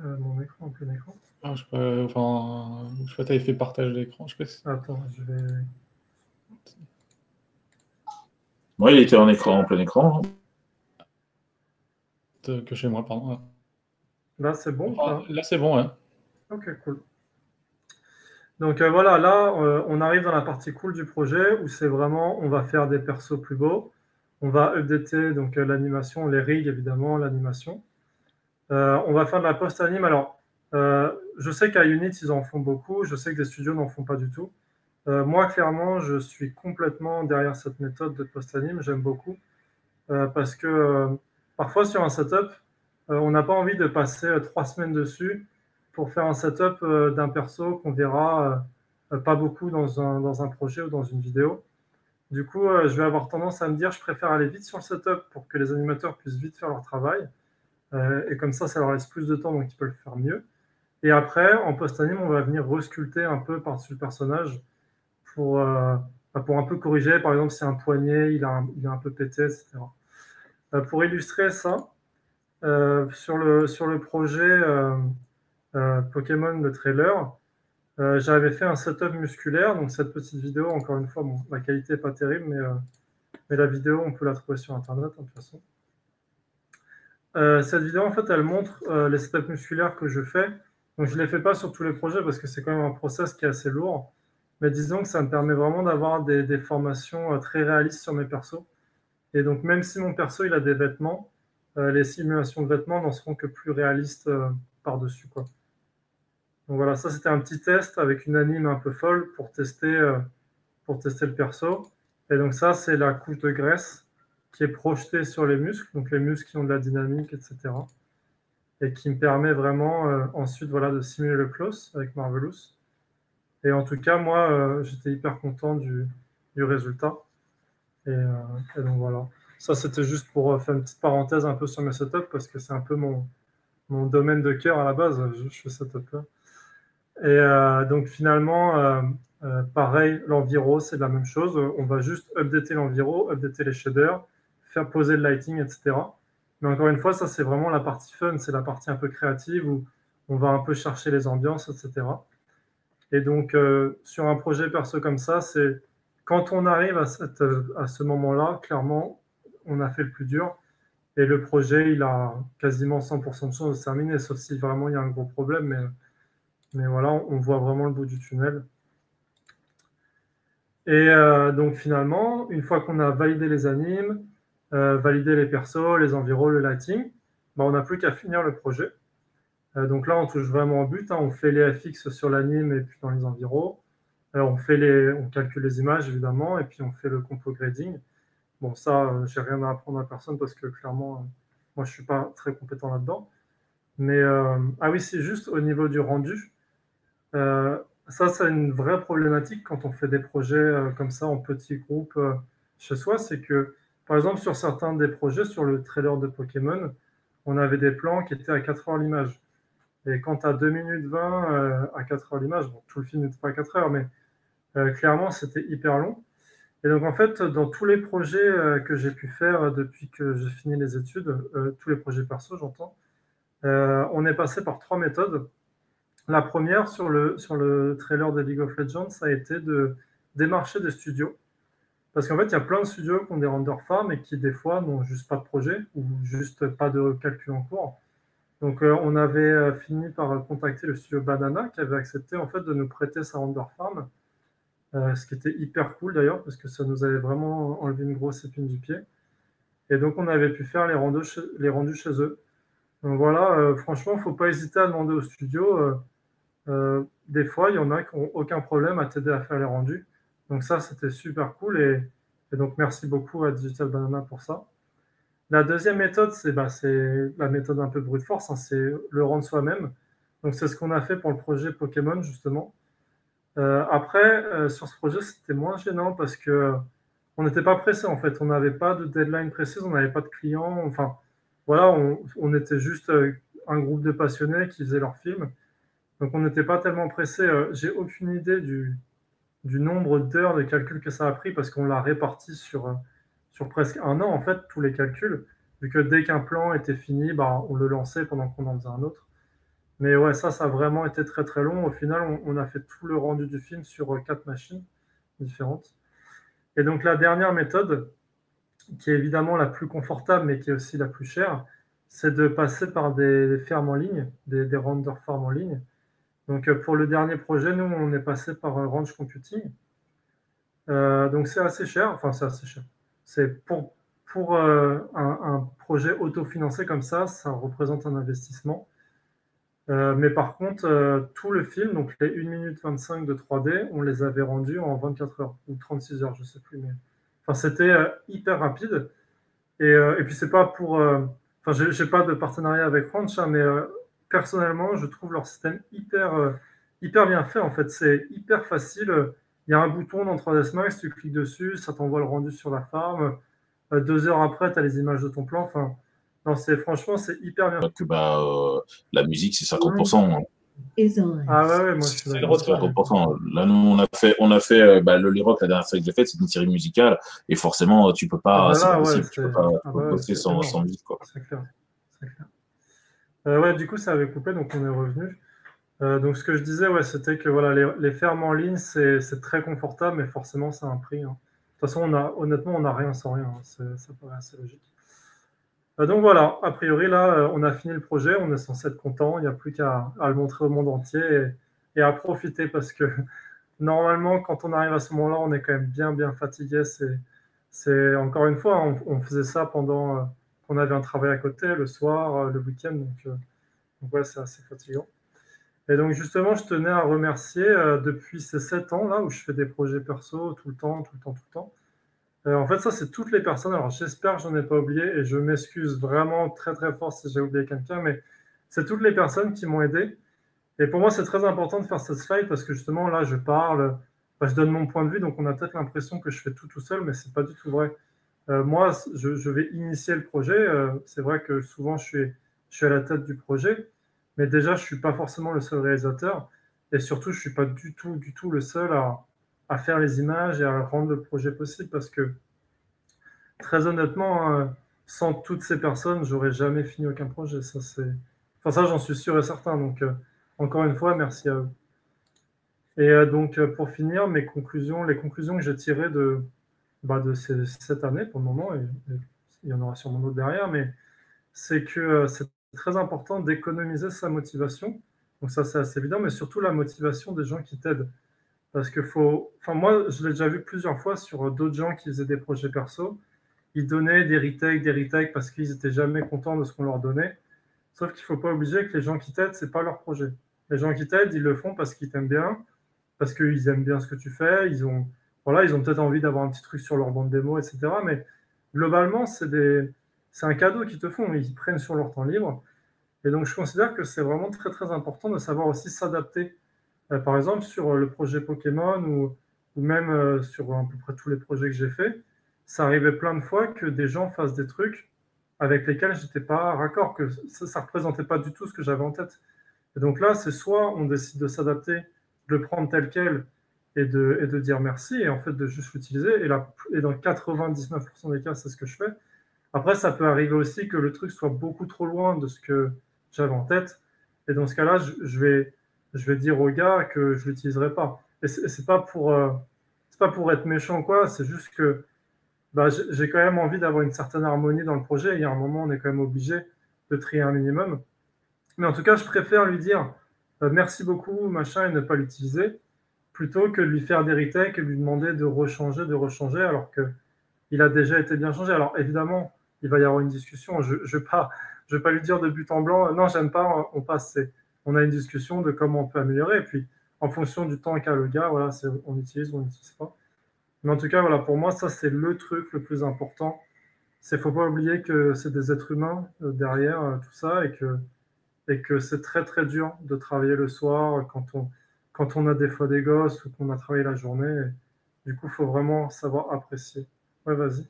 euh, mon écran en plein écran ah, je sais enfin, je crois que tu avais fait partage d'écran, je sais Attends, je vais. Oui, il était en écran, en plein écran. Que chez moi, pardon. Là, c'est bon ah, Là, c'est bon, ouais. Ok, cool. Donc euh, voilà, là, euh, on arrive dans la partie cool du projet où c'est vraiment, on va faire des persos plus beaux. On va updater donc l'animation, les rigs évidemment, l'animation. Euh, on va faire de la post-anime. Alors, euh, je sais qu'à Unit, ils en font beaucoup. Je sais que des studios n'en font pas du tout. Euh, moi, clairement, je suis complètement derrière cette méthode de post-anime. J'aime beaucoup. parce que parfois, sur un setup, on n'a pas envie de passer trois semaines dessus pour faire un setup d'un perso qu'on verra pas beaucoup dans un, dans un, projet ou dans une vidéo. Du coup, je vais avoir tendance à me dire, je préfère aller vite sur le setup pour que les animateurs puissent vite faire leur travail. Euh, et comme ça, ça leur laisse plus de temps, donc ils peuvent le faire mieux. Et après, en post-anime, on va venir resculpter un peu par-dessus le personnage pour, euh, bah, pour un peu corriger. Par exemple, si un poignet, il, a un peu pété, etc. Euh, pour illustrer ça, sur, le, sur le projet Pokémon, le trailer, j'avais fait un setup musculaire. Donc, cette petite vidéo, encore une fois, bon, la qualité n'est pas terrible, mais, mais la vidéo, on peut la trouver sur Internet, hein, de toute façon. Euh, cette vidéo, en fait, elle montre euh, les setups musculaires que je fais. Donc, je ne les fais pas sur tous les projets parce que c'est quand même un process qui est assez lourd. Mais disons que ça me permet vraiment d'avoir des, formations euh, très réalistes sur mes persos. Et donc, même si mon perso, il a des vêtements, les simulations de vêtements n'en seront que plus réalistes par-dessus. Donc voilà, ça c'était un petit test avec une anime un peu folle pour tester, pour tester le perso. Et donc ça, c'est la couche de graisse qui est projeté sur les muscles, donc les muscles qui ont de la dynamique, etc. Et qui me permet vraiment euh, ensuite voilà, de simuler le close avec Marvelous. Et en tout cas, moi, euh, j'étais hyper content du, du résultat. Et, euh, donc voilà. Ça, c'était juste pour faire une petite parenthèse un peu sur mes setups, parce que c'est un peu mon, mon domaine de cœur à la base. Je, fais setup là. Et donc finalement, pareil, l'enviro, c'est la même chose. On va juste updater l'enviro, updater les shaders, faire poser le lighting, etc. Mais encore une fois, ça, c'est vraiment la partie fun, c'est la partie un peu créative où on va un peu chercher les ambiances, etc. Et donc, euh, sur un projet perso comme ça, c'est quand on arrive à, cette, à ce moment-là, clairement, on a fait le plus dur. Et le projet, il a quasiment 100% de chance de terminer, sauf si vraiment il y a un gros problème. Mais, mais voilà, on voit vraiment le bout du tunnel. Et euh, donc finalement, une fois qu'on a validé les animes, euh, valider les persos, les environs, le lighting, bah, on n'a plus qu'à finir le projet. Euh, donc là, on touche vraiment au but. Hein. On fait les FX sur l'anime et puis dans les environs. Euh, on, fait les, on calcule les images, évidemment, et puis on fait le compo grading. Bon, ça, j'ai rien à apprendre à personne parce que clairement, moi, je suis pas très compétent là-dedans. Mais, ah oui, c'est juste au niveau du rendu. ça, c'est une vraie problématique quand on fait des projets comme ça en petits groupes chez soi, c'est que, par exemple, sur certains des projets, sur le trailer de Pokémon, on avait des plans qui étaient à 4 heures l'image. Et quand à 2 minutes 20 euh, à 4 heures l'image, bon, tout le film n'était pas à 4 heures, mais euh, clairement, c'était hyper long. Et donc, en fait, dans tous les projets euh, que j'ai pu faire depuis que j'ai fini les études, tous les projets perso, j'entends, on est passé par trois méthodes. La première, sur le, sur le trailer de League of Legends, ça a été de démarcher des studios. Parce qu'en fait, il y a plein de studios qui ont des render farms et qui, des fois, n'ont juste pas de projet ou juste pas de calcul en cours. Donc, euh, on avait euh, fini par contacter le studio Banana qui avait accepté en fait de nous prêter sa render farm, euh, ce qui était hyper cool d'ailleurs parce que ça nous avait vraiment enlevé une grosse épine du pied. Et donc, on avait pu faire les rendus chez, les rendus chez eux. Donc voilà, franchement, il ne faut pas hésiter à demander au studio. des fois, il y en a qui n'ont aucun problème à t'aider à faire les rendus. Donc ça, c'était super cool et, donc merci beaucoup à Digital Banana pour ça. La deuxième méthode, c'est bah, la méthode un peu brute force, hein, c'est le rendre soi-même. Donc c'est ce qu'on a fait pour le projet Pokémon justement. Euh, après, euh, sur ce projet, c'était moins gênant parce que on n'était pas pressé en fait. On n'avait pas de deadline précise, on n'avait pas de clients. Enfin, voilà, on, on, était juste euh, un groupe de passionnés qui faisaient leurs films. Donc on n'était pas tellement pressé. J'ai aucune idée du, du nombre d'heures de calcul que ça a pris parce qu'on l'a réparti sur sur presque un an, en fait, tous les calculs, vu que dès qu'un plan était fini, bah, on le lançait pendant qu'on en faisait un autre. Mais ouais, ça, ça a vraiment été très très long. Au final, on, a fait tout le rendu du film sur euh, quatre machines différentes. Et donc la dernière méthode, qui est évidemment la plus confortable, mais qui est aussi la plus chère, c'est de passer par des, fermes en ligne, des, des render farms en ligne. Donc euh, pour le dernier projet, nous, on est passé par euh, Range Computing. donc c'est assez cher, enfin c'est assez cher. C'est pour, pour euh, un, projet autofinancé comme ça, ça représente un investissement. Euh, mais par contre, euh, tout le film, donc les 1 minute 25 de 3D, on les avait rendus en 24 heures ou 36 heures, je ne sais plus. Enfin, c'était hyper rapide. Et, et puis, c'est pas pour. Enfin, j'ai pas de partenariat avec Ranch, hein, mais personnellement, je trouve leur système hyper, hyper bien fait. En fait, c'est hyper facile il y a un bouton dans 3ds Max, tu cliques dessus, ça t'envoie le rendu sur la farm. Euh, deux heures après, tu as les images de ton plan. Enfin, non, c'est franchement, c'est hyper bien. Que, bah, euh, la musique, c'est 50%. Ah ouais, ouais moi je suis d'accord. 50%. Là, nous, on a fait, on a fait euh, bah, le Lirock, la dernière fois que j'ai fait, c'est une série musicale. Et forcément, tu peux pas, ah, bah tu peux pas ah, bah bosser sans, sans, musique. C'est clair. clair. Ouais, du coup, ça avait coupé, donc on est revenu. Euh, donc, ce que je disais, ouais, c'était que voilà, les, fermes en ligne, c'est très confortable, mais forcément, c'est un prix. Hein. De toute façon, on a, honnêtement, on n'a rien sans rien. Hein. Ça paraît assez logique. Euh, donc voilà, a priori, là, euh, on a fini le projet, on est censé être content. Il n'y a plus qu'à le montrer au monde entier et, à profiter parce que normalement, quand on arrive à ce moment-là, on est quand même bien, bien fatigué. C'est encore une fois, on, faisait ça pendant qu'on avait un travail à côté, le soir, le week-end. Donc, ouais, c'est assez fatigant. Et donc justement, je tenais à remercier euh, depuis ces sept ans là où je fais des projets perso tout le temps, tout le temps, tout le temps. Euh, en fait, ça, c'est toutes les personnes. Alors j'espère que je n'en ai pas oublié et je m'excuse vraiment très très fort si j'ai oublié quelqu'un, mais c'est toutes les personnes qui m'ont aidé. Et pour moi, c'est très important de faire cette slide parce que justement là, je parle, je donne mon point de vue, donc on a peut-être l'impression que je fais tout tout seul, mais c'est pas du tout vrai. Euh, moi, je, vais initier le projet. c'est vrai que souvent, je suis, à la tête du projet. Mais déjà, je ne suis pas forcément le seul réalisateur. Et surtout, je ne suis pas du tout, du tout le seul à, faire les images et à rendre le projet possible parce que, très honnêtement, hein, sans toutes ces personnes, j'aurais jamais fini aucun projet. Ça, c'est... Enfin, ça, j'en suis sûr et certain. Donc, euh, encore une fois, merci à eux. Et euh, donc, euh, pour finir, mes conclusions, les conclusions que j'ai tirées de, bah, de cette année pour le moment, il y en aura sûrement d'autres derrière, mais c'est que c'est très important d'économiser sa motivation. Donc ça, c'est assez évident, mais surtout la motivation des gens qui t'aident. Parce que faut... Enfin, moi, je l'ai déjà vu plusieurs fois sur d'autres gens qui faisaient des projets perso. Ils donnaient des retakes, des retakes parce qu'ils n'étaient jamais contents de ce qu'on leur donnait. Sauf qu'il ne faut pas oublier que les gens qui t'aident, ce n'est pas leur projet. Les gens qui t'aident, ils le font parce qu'ils t'aiment bien, parce qu'ils aiment bien ce que tu fais. Ils ont, voilà, ils ont peut-être envie d'avoir un petit truc sur leur bande démo, etc. Mais globalement, c'est un cadeau qu'ils te font, ils prennent sur leur temps libre. Et donc, je considère que c'est vraiment très, très important de savoir aussi s'adapter par exemple, sur le projet Pokémon ou, même sur à peu près tous les projets que j'ai faits, ça arrivait plein de fois que des gens fassent des trucs avec lesquels j'étais pas raccord, que ça ne représentait pas du tout ce que j'avais en tête. Et donc là, c'est soit on décide de s'adapter, de le prendre tel quel et de, dire merci, et en fait de juste l'utiliser. Et, et dans 99% des cas, c'est ce que je fais. Après, ça peut arriver aussi que le truc soit beaucoup trop loin de ce que j'avais en tête. Et dans ce cas-là, je, vais, je vais dire au gars que je ne l'utiliserai pas. Et ce n'est pas, pour, euh, pas pour être méchant, quoi. C'est juste que bah, j'ai quand même envie d'avoir une certaine harmonie dans le projet. Il y a un moment, on est quand même obligé de trier un minimum. Mais en tout cas, je préfère lui dire euh, merci beaucoup, machin, et ne pas l'utiliser, plutôt que de lui faire des retakes et lui demander de rechanger, de rechanger, alors qu'il a déjà été bien changé. Alors évidemment, il va y avoir une discussion. Je ne je vais, pas, vais pas lui dire de but en blanc, non, j'aime pas, on passe. On a une discussion de comment on peut améliorer. Et puis, en fonction du temps qu'a le gars, voilà, on utilise ou on n'utilise pas. Mais en tout cas, voilà, pour moi, ça, c'est le truc le plus important. Il ne faut pas oublier que c'est des êtres humains euh, derrière euh, tout ça et que, et que c'est très, très dur de travailler le soir quand on, quand on a des fois des gosses ou qu'on a travaillé la journée. du coup, il faut vraiment savoir apprécier. Ouais, vas-y.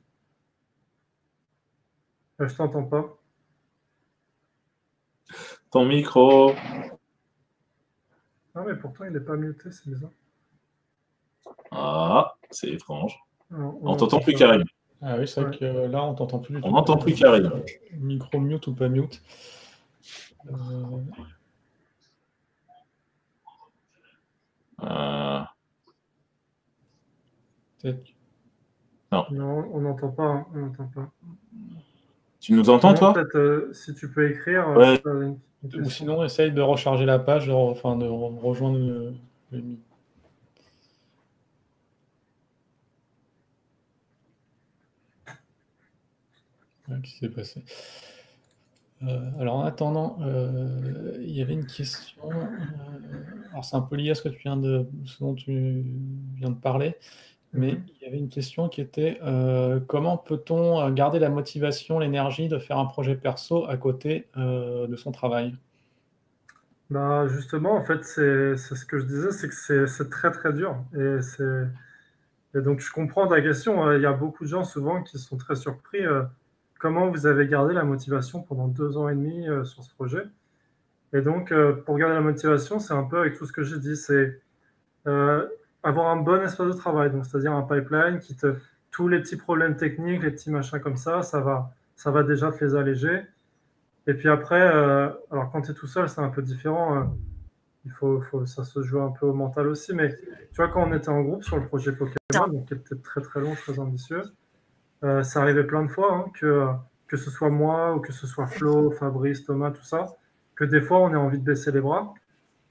Euh, je t'entends pas. Ton micro. Non, mais pourtant, il n'est pas muté, c'est bizarre. Ah, c'est étrange. on, t'entend plus Karim. Ah oui, c'est vrai que là, on t'entend plus du tout. On n'entend plus Karim. Micro mute ou pas mute. Euh... Non. non. on n'entend pas. Hein, on n'entend pas. Tu nous entends, toi? euh, Si tu peux écrire. Euh, ou sinon, essaye de recharger la page, de, enfin, de rejoindre le, le Qu'est-ce qui s'est passé? Euh, alors en attendant, euh, il y avait une question. Euh, alors c'est un peu lié à ce que tu viens de, ce dont tu viens de parler, mais mhm. il y avait une question qui était comment peut-on garder la motivation, l'énergie de faire un projet perso à côté de son travail? Bah justement, en fait, c'est ce que je disais, c'est que c'est très très dur. Et, et donc je comprends ta question. Il y a beaucoup de gens souvent qui sont très surpris comment vous avez gardé la motivation pendant deux ans et demi euh, sur ce projet. Et donc, euh, pour garder la motivation, c'est un peu avec tout ce que j'ai dit, c'est euh, avoir un bon espace de travail, donc c'est-à-dire un pipeline qui te tous les petits problèmes techniques, les petits machins comme ça, ça va, ça va déjà te les alléger. Et puis après, alors quand tu es tout seul, c'est un peu différent. il faut, faut, ça se joue un peu au mental aussi. Mais tu vois, quand on était en groupe sur le projet Pokémon, donc qui était très très long, très ambitieux, euh, ça arrivait plein de fois hein, que, que ce soit moi ou que ce soit Flo, Fabrice, Thomas, tout ça, que des fois on ait envie de baisser les bras.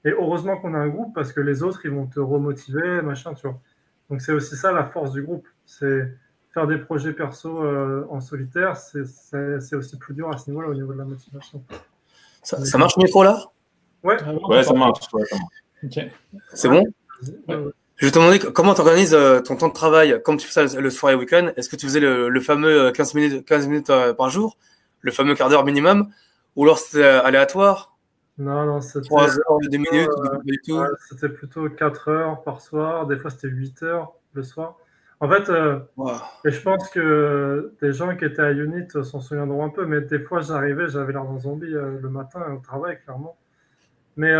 Et heureusement qu'on a un groupe parce que les autres, ils vont te remotiver, machin, tu vois. Donc c'est aussi ça la force du groupe. C'est faire des projets perso euh, en solitaire, c'est aussi plus dur à ce niveau-là, au niveau de la motivation. Ça, marche le micro là Ouais. Ouais, ça marche. C'est bon? Je vais te demander comment tu organises euh, ton temps de travail, comme tu fais ça le soir et week-end. Est-ce que tu faisais le, fameux 15 euh, minutes, 15 minutes euh, par jour, le fameux quart d'heure minimum, ou alors c'était aléatoire? Non, non, c'était 3 heures, 2 minutes, C'était plutôt 4 heures par soir, des fois c'était 8 heures le soir. En fait, et je pense que des gens qui étaient à Unit s'en souviendront un peu, mais des fois j'arrivais, j'avais l'air d'un zombie le matin au travail, clairement. Mais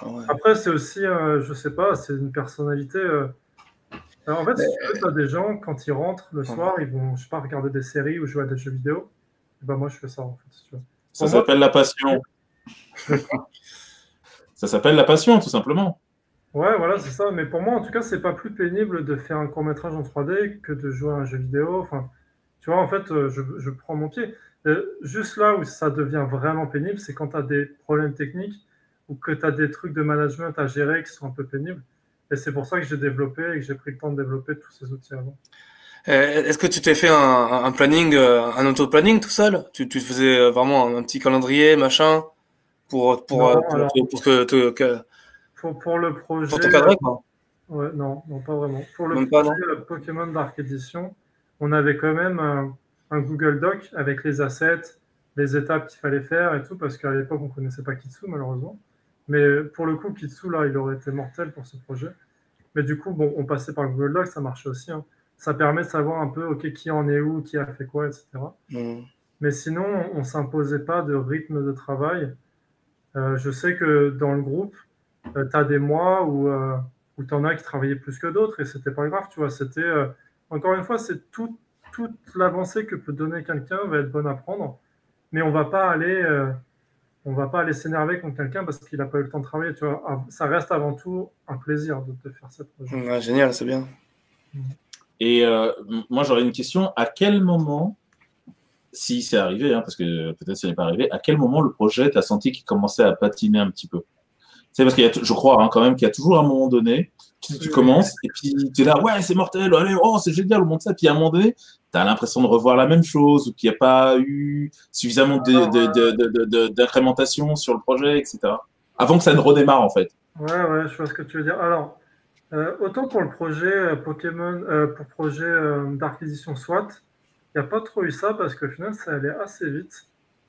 ah Après, c'est aussi, euh, je sais pas, c'est une personnalité. Euh. Alors, en fait, tu as des gens, quand ils rentrent le soir, ils vont, je sais pas, regarder des séries ou jouer à des jeux vidéo. Et ben, moi, je fais ça, en fait. Ça s'appelle la passion. ça s'appelle la passion, tout simplement. Ouais, voilà, c'est ça. Mais pour moi, en tout cas, c'est pas plus pénible de faire un court métrage en 3D que de jouer à un jeu vidéo. Enfin, tu vois, en fait, euh, je, je prends mon pied. juste là où ça devient vraiment pénible, c'est quand tu as des problèmes techniques ou que tu as des trucs de management à gérer qui sont un peu pénibles. Et c'est pour ça que j'ai développé et que j'ai pris le temps de développer tous ces outils avant. Euh, est-ce que tu t'es fait un, planning, euh, un auto-planning tout seul? Tu, tu faisais euh, vraiment un, petit calendrier, machin, pour, pour, pour, que, pour, le projet. Pour te cadrer, quoi Ouais, non, non, pas vraiment. Pour le projet Pokémon Dark Edition, on avait quand même un, un Google Doc avec les assets, les étapes qu'il fallait faire et tout, parce qu'à l'époque, on ne connaissait pas Kitsu, malheureusement. Mais pour le coup, Kitsu, là, il aurait été mortel pour ce projet. Mais du coup, bon, on passait par Google Docs, ça marchait aussi. Hein. Ça permet de savoir un peu, OK, qui en est où, qui a fait quoi, etc. Mm. Mais sinon, on ne s'imposait pas de rythme de travail. Euh, je sais que dans le groupe, euh, tu as des mois où, euh, où tu en as qui travaillaient plus que d'autres et c'était pas grave, tu vois. C'était, encore une fois, c'est tout, toute l'avancée que peut donner quelqu'un va être bonne à prendre. Mais on va pas aller on va pas aller s'énerver contre quelqu'un parce qu'il n'a pas eu le temps de travailler. Tu vois, ça reste avant tout un plaisir de te faire cette projet. génial, c'est bien. Et euh, moi, j'aurais une question. À quel moment, si c'est arrivé, hein, parce que peut-être ce n'est pas arrivé, à quel moment le projet, tu as senti qu'il commençait à patiner un petit peu? C'est parce qu'il y a, je crois hein, quand même qu'il y a toujours un moment donné, tu, commences et puis tu es là, ouais, c'est mortel, allez, oh, c'est génial, on monte ça. Puis à un moment donné, tu l'impression de revoir la même chose ou qu'il n'y a pas eu suffisamment d'incrémentation sur le projet, etc. Avant que ça ne redémarre, en fait. Ouais, ouais, je vois ce que tu veux dire. Alors, euh, autant pour le projet euh, Pokémon, euh, pour projet d'acquisition SWAT, il n'y a pas trop eu ça parce qu'au final, ça allait assez vite.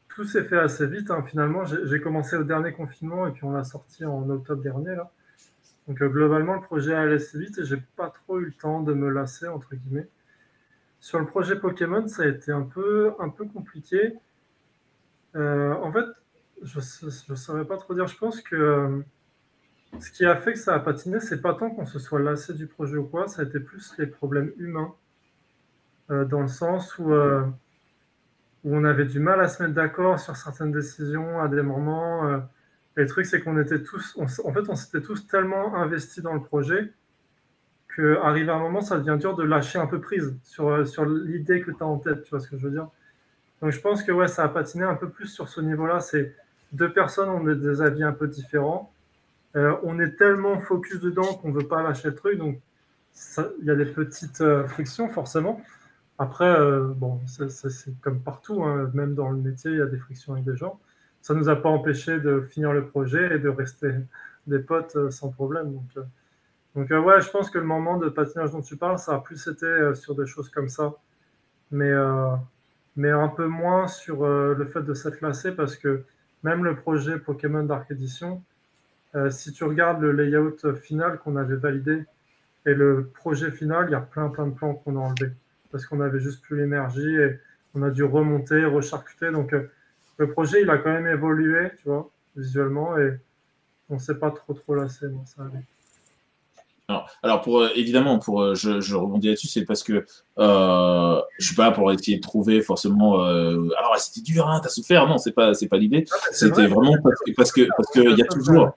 Tout s'est fait assez vite. Hein. Finalement, j'ai commencé au dernier confinement et puis on l'a sorti en octobre dernier. Là. Donc globalement, le projet allait assez vite et j'ai pas trop eu le temps de me lasser, entre guillemets. Sur le projet Pokémon, ça a été un peu, un peu compliqué. en fait, je ne saurais pas trop dire. Je pense que ce qui a fait que ça a patiné, c'est pas tant qu'on se soit lassé du projet ou quoi, ça a été plus les problèmes humains, euh, dans le sens où, euh, où on avait du mal à se mettre d'accord sur certaines décisions à des moments. Euh. et le truc, c'est qu'on était tous, en fait, on s'était tous tellement investis dans le projet qu'arrivé à un moment, ça devient dur de lâcher un peu prise sur, sur l'idée que tu as en tête, tu vois ce que je veux dire? Donc je pense que ouais, ça a patiné un peu plus sur ce niveau-là. C'est deux personnes ont des avis un peu différents euh, on est tellement focus dedans qu'on ne veut pas lâcher le truc. Donc, il y a des petites euh, frictions, forcément. Après, euh, bon, c'est comme partout, hein. même dans le métier, il y a des frictions avec des gens. Ça ne nous a pas empêché de finir le projet et de rester des potes sans problème. Donc, donc ouais, je pense que le moment de patinage dont tu parles, ça a plus été sur des choses comme ça. Mais, mais un peu moins sur le fait de s'être lassé parce que même le projet Pokémon Dark Edition, euh, si tu regardes le layout final qu'on avait validé et le projet final, il y a plein plein de plans qu'on a enlevés parce qu'on avait juste plus l'énergie et on a dû remonter, recharcuter. Donc euh, le projet, il a quand même évolué, tu vois, visuellement et on ne s'est pas trop trop lassé. ça allait. Alors, pour euh, évidemment, pour euh, je, rebondis là-dessus, c'est parce que euh, je suis pas là pour essayer de trouver forcément. Euh, alors, c'était dur, hein, t'as souffert. Non, c'est pas, c'est pas l'idée. Ah, c'était vraiment parce que parce que il y a toujours.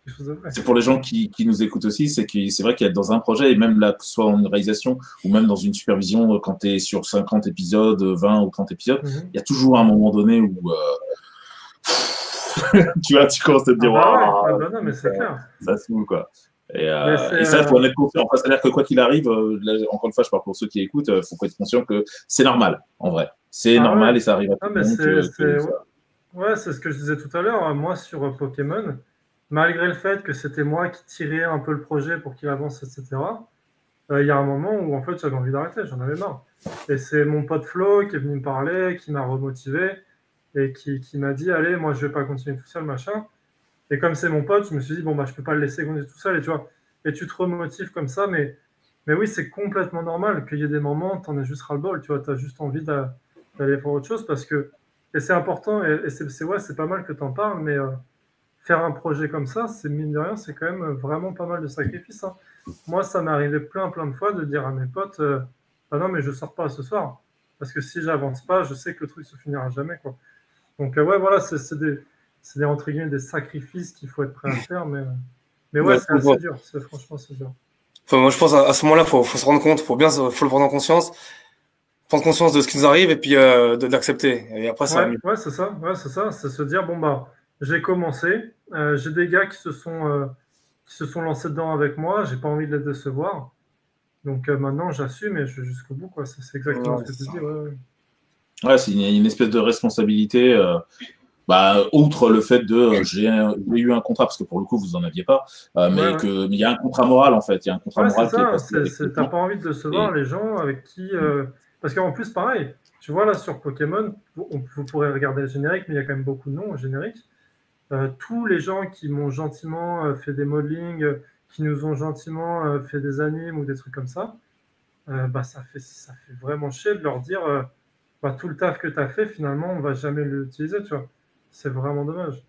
C'est pour les gens qui, qui nous écoutent aussi, c'est que c'est vrai qu'il y a dans un projet et même là, que ce soit en réalisation ou même dans une supervision, quand tu es sur 50 épisodes, 20 ou 30 épisodes, mhm. il y a toujours un moment donné où tu vois, tu commences à te dire, ah bah, ah bah non, mais c'est clair. Ça se fout, quoi. Et, euh, et, ça, il faut en être conscient. C'est-à-dire que quoi qu'il arrive, euh, encore une fois, je parle pour ceux qui écoutent, il euh, faut être conscient que c'est normal, en vrai. C'est ah normal et ça arrive à tout le monde. Ouais, c'est ce que je disais tout à l'heure. Moi, sur Pokémon, malgré le fait que c'était moi qui tirais un peu le projet pour qu'il avance, etc., il y a un moment où en fait j'avais envie d'arrêter, j'en avais marre. Et c'est mon pote Flo qui est venu me parler, qui m'a remotivé et qui, qui m'a dit Allez, moi je vais pas continuer tout seul, machin. Et comme c'est mon pote, je me suis dit, bon, bah, je peux pas le laisser conduire tout seul. Et tu vois, et tu te remotives comme ça. Mais, mais oui, c'est complètement normal qu'il y ait des moments, tu en as juste ras-le-bol. Tu vois, tu as juste envie d'aller faire autre chose parce que, et c'est important, et, c'est ouais, pas mal que tu en parles, mais euh, faire un projet comme ça, c'est mine de rien, c'est quand même vraiment pas mal de sacrifices. Hein. Moi, ça m'est arrivé plein, plein de fois de dire à mes potes, euh, ah non, mais je sors pas ce soir. Parce que si j'avance pas, je sais que le truc se finira jamais. Quoi. Donc, euh, ouais, voilà, c'est des c'est des, entre guillemets, des sacrifices qu'il faut être prêt à faire. Mais, mais ouais, c'est assez dur. Franchement, c'est dur. Enfin, moi, je pense à, ce moment-là, il faut, faut, se rendre compte, faut bien, faut le prendre en conscience, prendre conscience de ce qui nous arrive et puis euh, d'accepter. Et après, ça. Ouais, ouais c'est ça. Ouais, c'est ça. C'est se dire bon bah, j'ai commencé. Euh, j'ai des gars qui se sont euh, qui se sont lancés dedans avec moi. J'ai pas envie de les décevoir. Donc euh, maintenant, j'assume et je vais jusqu'au bout. Quoi. C'est, exactement ce que tu dis. Ouais, ouais. c'est une, une, espèce de responsabilité bah, outre le fait de euh, j'ai eu un contrat, parce que pour le coup, vous n'en aviez pas, euh, mais qu'il y a un contrat moral en fait. Il y a un contrat moral Tu n'as pas envie de se voir les gens avec qui. Euh, parce qu'en plus, pareil, tu vois là sur Pokémon, vous, pourrez regarder le générique, mais il y a quand même beaucoup de noms au générique. tous les gens qui m'ont gentiment fait des modelings, qui nous ont gentiment fait des animes ou des trucs comme ça, bah, ça, fait, ça fait vraiment chier de leur dire bah, tout le taf que tu as fait, finalement, on va jamais l'utiliser, tu vois. C'est vraiment dommage.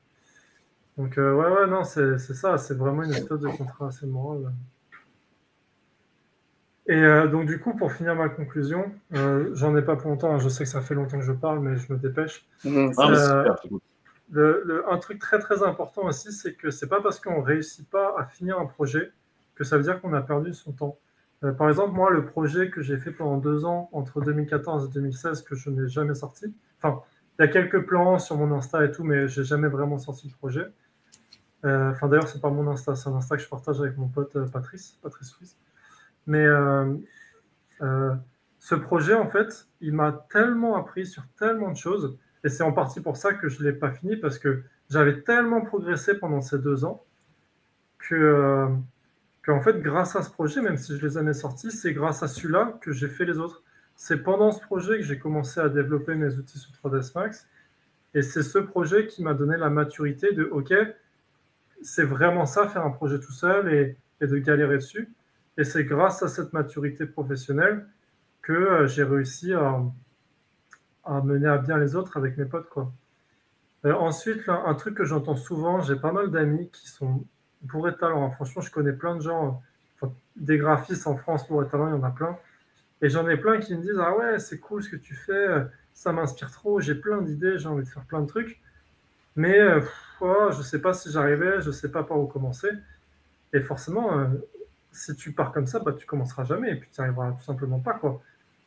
Donc, ouais, ouais, non, c'est ça, c'est vraiment une espèce de contrat assez moral. Et euh, donc, du coup, pour finir ma conclusion, euh, j'en ai pas pour longtemps, hein, je sais que ça fait longtemps que je parle, mais je me dépêche. Mmh. Euh, un truc très très important aussi, c'est que c'est pas parce qu'on réussit pas à finir un projet que ça veut dire qu'on a perdu son temps. par exemple, moi, le projet que j'ai fait pendant deux ans, entre 2014 et 2016, que je n'ai jamais sorti, enfin, il y a quelques plans sur mon Insta et tout, mais j'ai jamais vraiment sorti le projet. Enfin, d'ailleurs, c'est pas mon Insta, c'est un Insta que je partage avec mon pote Patrice, Patrice Suisse. Mais euh, euh, ce projet, en fait, il m'a tellement appris sur tellement de choses. Et c'est en partie pour ça que je ne l'ai pas fini, parce que j'avais tellement progressé pendant ces deux ans que, euh, en fait, grâce à ce projet, même si je les ai sortis, c'est grâce à celui-là que j'ai fait les autres. C'est pendant ce projet que j'ai commencé à développer mes outils sur 3ds Max. Et c'est ce projet qui m'a donné la maturité de OK, c'est vraiment ça, faire un projet tout seul et de galérer dessus. Et c'est grâce à cette maturité professionnelle que euh, j'ai réussi à, mener à bien les autres avec mes potes. Quoi. Euh, ensuite, un truc que j'entends souvent, j'ai pas mal d'amis qui sont bourrés de talent. Franchement, je connais plein de gens, des graphistes en France bourrés de talent, il y en a plein. Et j'en ai plein qui me disent Ah ouais, c'est cool ce que tu fais, ça m'inspire trop, j'ai plein d'idées, j'ai envie de faire plein de trucs. Mais euh, oh, je ne sais pas si j'arrivais, je ne sais pas par où commencer. Et forcément, si tu pars comme ça, bah, tu commenceras jamais et puis tu n'y arriveras tout simplement pas. Quoi.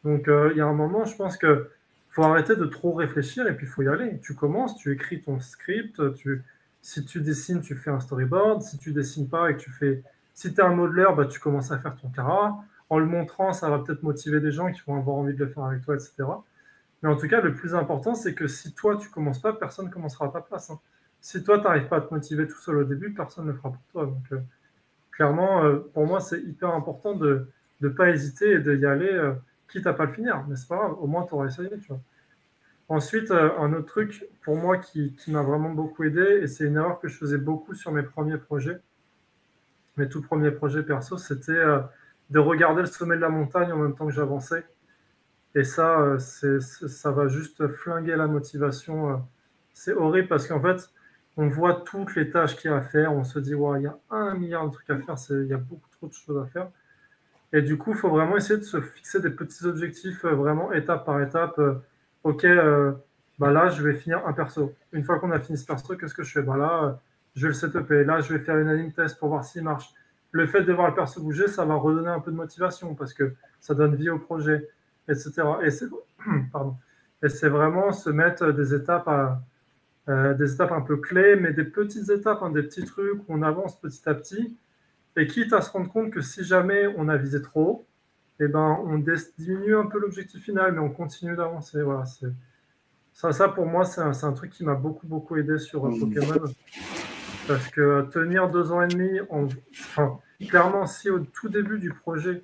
Donc euh, il y a un moment, je pense que faut arrêter de trop réfléchir et puis il faut y aller. Tu commences, tu écris ton script, tu, si tu dessines, tu fais un storyboard. Si tu dessines pas et que tu fais. Si tu es un modeleur, bah, tu commences à faire ton cara. En le montrant, ça va peut-être motiver des gens qui vont avoir envie de le faire avec toi, etc. Mais en tout cas, le plus important, c'est que si toi, tu commences pas, personne ne commencera à ta place. Hein. Si toi, tu n'arrives pas à te motiver tout seul au début, personne ne le fera pour toi. Donc, euh, clairement, euh, pour moi, c'est hyper important de ne pas hésiter et d'y aller, euh, quitte à pas le finir. Mais c'est pas grave, au moins, tu auras essayé. Tu vois. Ensuite, un autre truc pour moi qui, m'a vraiment beaucoup aidé, et c'est une erreur que je faisais beaucoup sur mes premiers projets, mes tout premiers projets perso, c'était de regarder le sommet de la montagne en même temps que j'avançais. Et ça, ça va juste flinguer la motivation. C'est horrible parce qu'en fait, on voit toutes les tâches qu'il y a à faire, on se dit, il y a un milliard de trucs à faire, il y a beaucoup trop de choses à faire. Et du coup, il faut vraiment essayer de se fixer des petits objectifs, euh, vraiment étape par étape. Euh, ok, euh, bah là, je vais finir un perso. Une fois qu'on a fini ce perso, qu'est-ce que je fais? Bah Là, je vais le setuper. Là, je vais faire une anime test pour voir s'il marche. Le fait de voir le perso bouger, ça va redonner un peu de motivation parce que ça donne vie au projet, etc. Et c'est, pardon. Et c'est vraiment se mettre des étapes à, euh, des étapes un peu clés, mais des petites étapes, hein, des petits trucs où on avance petit à petit. Et quitte à se rendre compte que si jamais on a visé trop eh ben, on diminue un peu l'objectif final, mais on continue d'avancer. Voilà, ça, ça, pour moi, c'est un, truc qui m'a beaucoup, beaucoup aidé sur euh, mmh. Pokémon. Parce que tenir deux ans et demi, enfin, clairement, si au tout début du projet,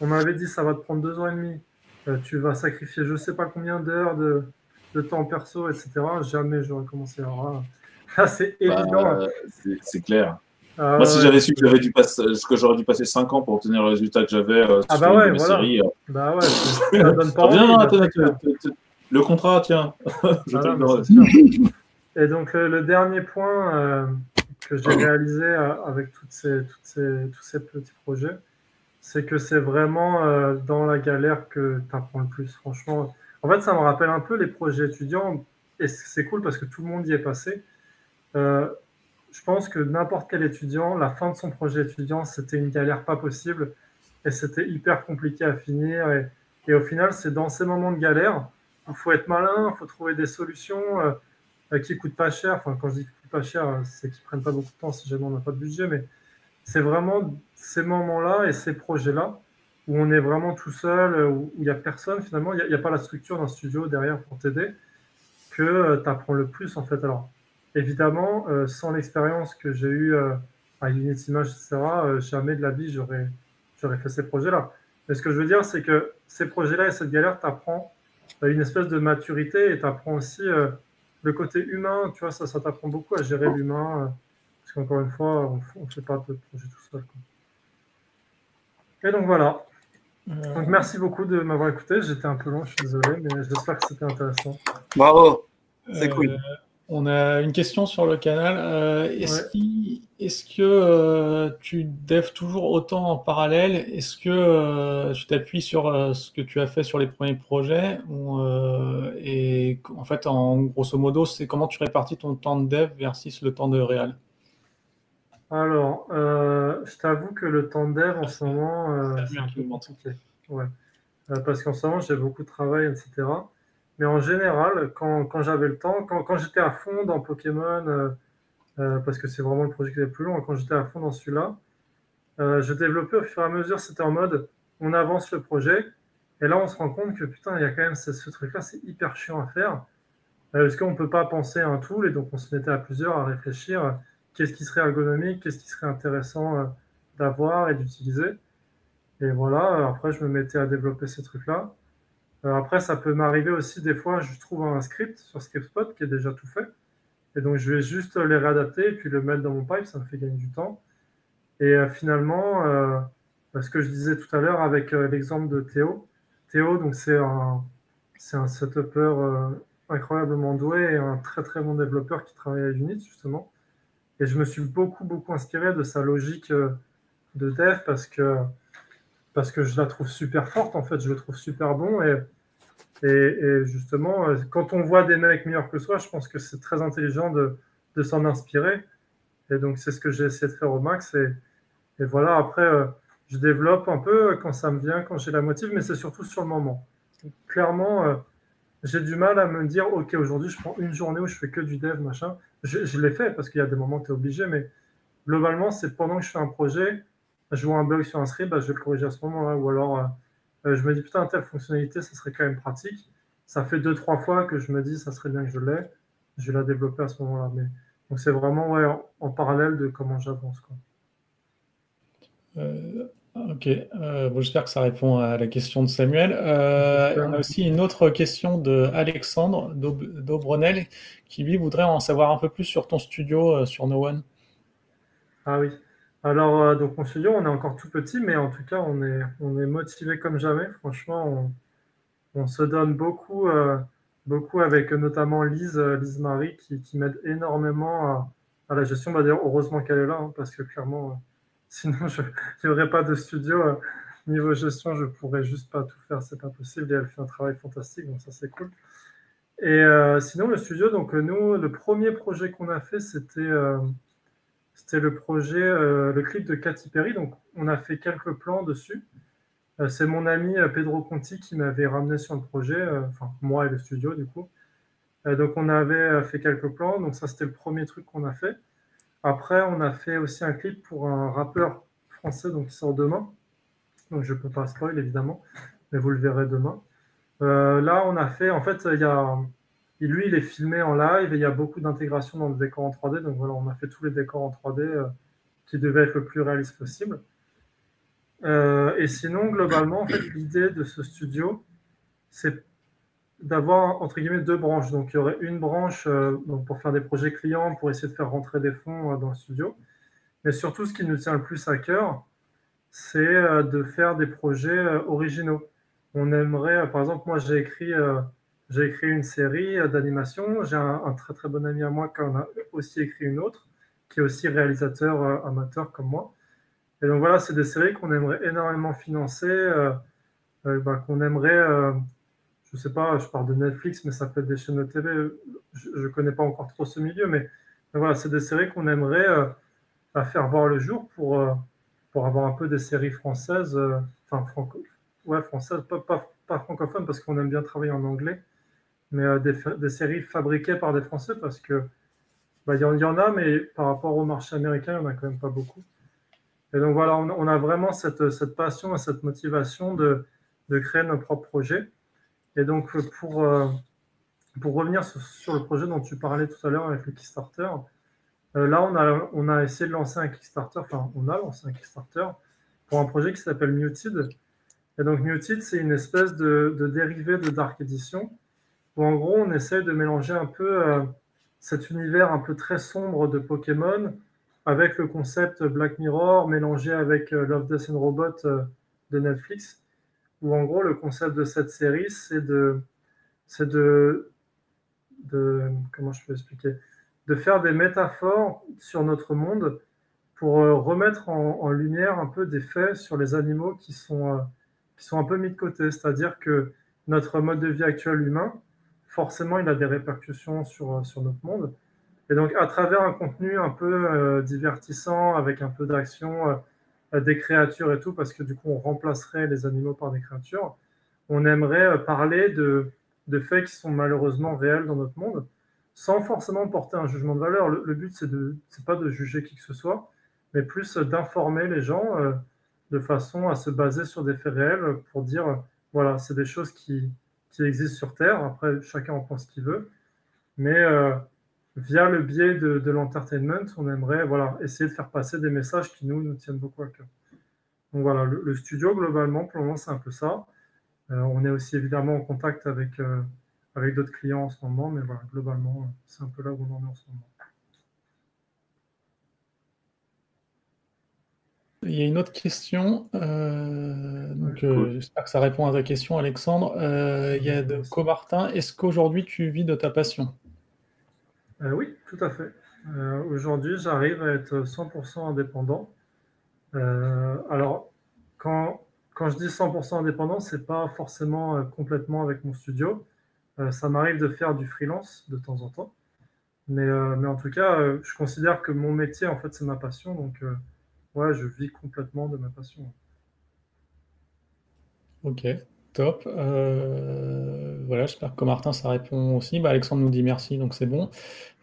on m'avait dit ça va te prendre deux ans et demi, euh, tu vas sacrifier je sais pas combien d'heures de, de temps perso, etc., jamais j'aurais commencé. Alors là, c'est bah, évident. c'est clair. Ah Moi, si j'avais su que j'avais dû passer, que j'aurais dû passer 5 ans pour obtenir le résultat que j'avais euh, ah bah ouais, voilà. séries. Euh. Bah ouais, ça donne pas le contrat, tiens. Et donc, le, dernier point euh, que j'ai réalisé avec toutes ces, toutes ces, tous ces petits projets, c'est que c'est vraiment dans la galère que tu apprends le plus. Franchement, en fait, ça me rappelle un peu les projets étudiants, et c'est cool parce que tout le monde y est passé. Euh, je pense que n'importe quel étudiant, la fin de son projet étudiant, c'était une galère pas possible, et c'était hyper compliqué à finir. Et, au final, c'est dans ces moments de galère il faut être malin, il faut trouver des solutions euh, euh, qui coûtent pas cher. Enfin, quand je dis coûtent pas cher, c'est qu'ils prennent pas beaucoup de temps si jamais on n'a pas de budget, mais c'est vraiment ces moments-là et ces projets-là où on est vraiment tout seul, euh, où il n'y a personne finalement, il n'y a, pas la structure d'un studio derrière pour t'aider, que euh, tu apprends le plus en fait. Alors évidemment, euh, sans l'expérience que j'ai eue à Unity Image, etc., jamais de la vie j'aurais, j'aurais fait ces projets-là. Mais ce que je veux dire, c'est que ces projets-là et cette galère, tu apprends une espèce de maturité et tu apprends aussi le côté humain, tu vois, ça, ça t'apprend beaucoup à gérer l'humain. Euh, parce qu'encore une fois, on ne fait pas de projet tout seul. Et donc voilà. Euh. Donc merci beaucoup de m'avoir écouté. J'étais un peu long, je suis désolé, mais j'espère que c'était intéressant. Bravo, c'est cool. On a une question sur le canal. Euh, est-ce que euh, tu devs toujours autant en parallèle? Est-ce que euh, tu t'appuies sur ce que tu as fait sur les premiers projets Et en fait, en grosso modo, c'est comment tu répartis ton temps de dev versus le temps de réal? Alors, je t'avoue que le temps de dev en ce moment, c'est un peu compliqué. Ouais. parce qu'en ce moment, j'ai beaucoup de travail, etc. Mais en général, quand, quand j'avais le temps, quand, quand j'étais à fond dans Pokémon, euh, euh, parce que c'est vraiment le projet qui est le plus long, quand j'étais à fond dans celui-là, euh, je développais au fur et à mesure, c'était en mode on avance le projet, et là on se rend compte que putain, il y a quand même ce, ce truc-là, c'est hyper chiant à faire, parce qu'on ne peut pas penser à un tool, et donc on se mettait à plusieurs à réfléchir qu'est-ce qui serait ergonomique, qu'est-ce qui serait intéressant d'avoir et d'utiliser. Et voilà, après je me mettais à développer ces trucs-là. Euh, après, ça peut m'arriver aussi des fois, je trouve un script sur ScriptSpot qui est déjà tout fait. Et donc, je vais juste les réadapter et puis le mettre dans mon pipe, ça me fait gagner du temps. Et euh, finalement, euh, ce que je disais tout à l'heure avec l'exemple de Théo, Théo, donc c'est un, c'est un setupper incroyablement doué et un très très bon développeur qui travaille à Unity justement. Et je me suis beaucoup beaucoup inspiré de sa logique de dev parce que parce que je la trouve super forte, en fait, je le trouve super bon. Et, justement, euh, quand on voit des mecs meilleurs que soi, je pense que c'est très intelligent de, s'en inspirer. Et donc, c'est ce que j'ai essayé de faire au max. Et, et voilà, après, euh, je développe un peu quand ça me vient, quand j'ai la motive, mais c'est surtout sur le moment. clairement, euh, j'ai du mal à me dire, OK, aujourd'hui, je prends une journée où je fais que du dev, machin. Je, je l'ai fait parce qu'il y a des moments où tu es obligé, mais globalement, c'est pendant que je fais un projet, je vois un bug sur un script, bah, je vais le corriger à ce moment-là. Ou alors, euh, euh, je me dis, putain, telle fonctionnalité, ça serait quand même pratique. Ça fait deux, trois fois que je me dis, ça serait bien que je l'ai. Je vais la développer à ce moment-là. Mais... Donc, c'est vraiment ouais, en, parallèle de comment j'avance. Euh, ok, j'espère que ça répond à la question de Samuel. on a aussi une autre question de Alexandre d'Aubrenel qui lui voudrait en savoir un peu plus sur ton studio sur No One. Ah oui. Alors, euh, donc mon studio, on est encore tout petit, mais en tout cas, on est, on est motivé comme jamais. Franchement, on, se donne beaucoup, euh, beaucoup avec notamment Lise, euh, Lise Marie, qui, m'aide énormément à, la gestion. Bah, heureusement qu'elle est là, hein, parce que clairement, sinon, je n'y pas de studio. niveau gestion, je pourrais juste pas tout faire, c'est pas possible. Et elle fait un travail fantastique, donc ça, c'est cool. Et sinon, le studio, donc nous, le premier projet qu'on a fait, c'était c'était le projet, euh, le clip de Katy Perry. Donc, on a fait quelques plans dessus. Euh, c'est mon ami euh, Pedro Conti qui m'avait ramené sur le projet, enfin, moi et le studio, du coup. donc, on avait fait quelques plans. Donc, ça, c'était le premier truc qu'on a fait. Après, on a fait aussi un clip pour un rappeur français donc, qui sort demain. Donc, je ne peux pas spoil, évidemment, mais vous le verrez demain. là, on a fait, en fait, il y a lui, il est filmé en live et il y a beaucoup d'intégration dans le décor en 3D. Donc voilà, on a fait tous les décors en 3D euh, qui devaient être le plus réaliste possible. Euh, et sinon, globalement, l'idée de ce studio, c'est d'avoir entre guillemets deux branches. Donc il y aurait une branche euh, pour faire des projets clients, pour essayer de faire rentrer des fonds dans le studio. Mais surtout, ce qui nous tient le plus à cœur, c'est de faire des projets originaux. On aimerait, par exemple, moi j'ai écrit j'ai écrit une série d'animation. J'ai un, très très bon ami à moi qui en a aussi écrit une autre, qui est aussi réalisateur euh, amateur comme moi. Et donc voilà, c'est des séries qu'on aimerait énormément financer, euh, euh, bah, qu'on aimerait, je sais pas, je parle de Netflix, mais ça peut être des chaînes de TV. Je ne connais pas encore trop ce milieu, mais, voilà, c'est des séries qu'on aimerait faire voir le jour pour, pour avoir un peu des séries françaises, enfin franco, ouais, françaises, pas francophones parce qu'on aime bien travailler en anglais mais euh, des, séries fabriquées par des Français parce que bah, il y, en a, mais par rapport au marché américain, il n'y en a quand même pas beaucoup. Et donc voilà, on, a vraiment cette, passion et cette motivation de, créer nos propres projets. Et donc pour, euh, revenir sur, le projet dont tu parlais tout à l'heure avec le Kickstarter, euh, là on a, on a essayé de lancer un Kickstarter, enfin on a lancé un Kickstarter pour un projet qui s'appelle Muted. Et donc Muted, c'est une espèce de, de dérivé de Dark Edition où en gros, on essaie de mélanger un peu cet univers un peu très sombre de Pokémon avec le concept Black Mirror mélangé avec Love, Death and Robot de Netflix, où en gros, le concept de cette série, c'est de, c'est de, comment je peux expliquer, de faire des métaphores sur notre monde pour euh, remettre en, lumière un peu des faits sur les animaux qui sont, euh, qui sont un peu mis de côté. C'est-à-dire que notre mode de vie actuel humain, forcément, il a des répercussions sur, euh, sur notre monde. Et donc, à travers un contenu un peu divertissant, avec un peu d'action, des créatures et tout, parce que du coup, on remplacerait les animaux par des créatures, on aimerait parler de, de faits qui sont malheureusement réels dans notre monde, sans forcément porter un jugement de valeur. Le, but, c'est de, pas de juger qui que ce soit, mais plus d'informer les gens euh, de façon à se baser sur des faits réels pour dire, voilà, c'est des choses qui, qui, existent sur Terre. Après, chacun en pense ce qu'il veut, mais euh, via le biais de, l'entertainment, on aimerait, voilà, essayer de faire passer des messages qui nous nous tiennent beaucoup à cœur. Donc voilà, le, studio globalement, pour le moment, c'est un peu ça. Euh, on est aussi évidemment en contact avec, euh, avec d'autres clients en ce moment, mais voilà, globalement, c'est un peu là où on en est en ce moment. Il y a une autre question. J'espère que ça répond à ta question, Alexandre. il y a de Comartin. Est-ce qu'aujourd'hui tu vis de ta passion? Oui, tout à fait. aujourd'hui, j'arrive à être 100% indépendant. alors, quand, quand je dis 100% indépendant, c'est pas forcément euh, complètement avec mon studio. Euh, ça m'arrive de faire du freelance de temps en temps. Mais, euh, mais en tout cas, je considère que mon métier, en fait, c'est ma passion. Donc, ouais, je vis complètement de ma passion. Ok, top. voilà, j'espère que Martin, ça répond aussi. Bah, Alexandre nous dit merci, donc c'est bon.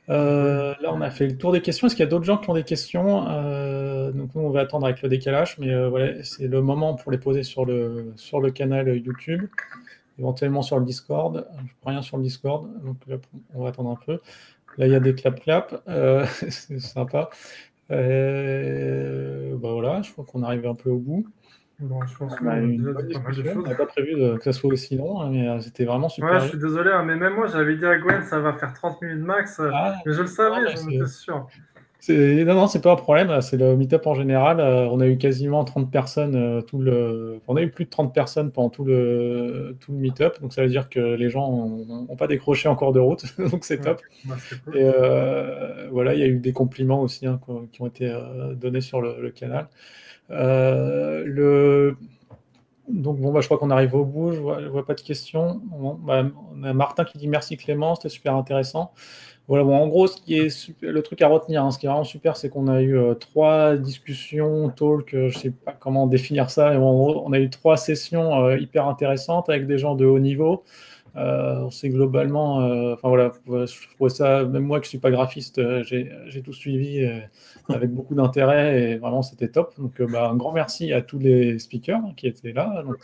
Euh, là, on a fait le tour des questions. Est-ce qu'il y a d'autres gens qui ont des questions? Euh, Donc, nous, on va attendre avec le décalage, mais euh, voilà, c'est le moment pour les poser sur le, sur le canal YouTube, éventuellement sur le Discord. Je ne rien sur le Discord, donc là, on va attendre un peu. Là, il y a des clap-clap, c'est sympa. bah voilà, je crois qu'on arrive un peu au bout. Bon, je pense qu'on a une On n'a pas prévu que ça soit aussi long, hein, mais euh, c'était vraiment super. Ouais, je suis désolé, hein, mais même moi, j'avais dit à Gwen, ça va faire 30 minutes max. Euh, ah, mais je le savais, j'en étais sûr. Non, non, c'est pas un problème. C'est le meet-up en général. Euh, on a eu quasiment 30 personnes. tout le... On a eu plus de 30 personnes pendant tout le, tout le meet-up. Donc, ça veut dire que les gens n'ont pas décroché encore de route. donc, c'est top. Bah, Et voilà, il y a eu des compliments aussi hein, qui ont été donnés sur le canal. Euh. Donc bon, bah, je crois qu'on arrive au bout, je vois, vois pas de questions. Bah, on a Martin qui dit merci Clément, c'était super intéressant. Voilà, bon, en gros, ce qui est le truc à retenir, hein, ce qui est vraiment super, c'est qu'on a eu euh, trois discussions, talk, euh, je sais pas comment définir ça, mais en gros, on a eu trois sessions hyper intéressantes avec des gens de haut niveau. Euh, on sait globalement, euh, enfin voilà, je trouvais ça, même moi qui suis pas graphiste, euh, j'ai tout suivi avec beaucoup d'intérêt et vraiment c'était top. Donc bah, un grand merci à tous les speakers qui étaient là, donc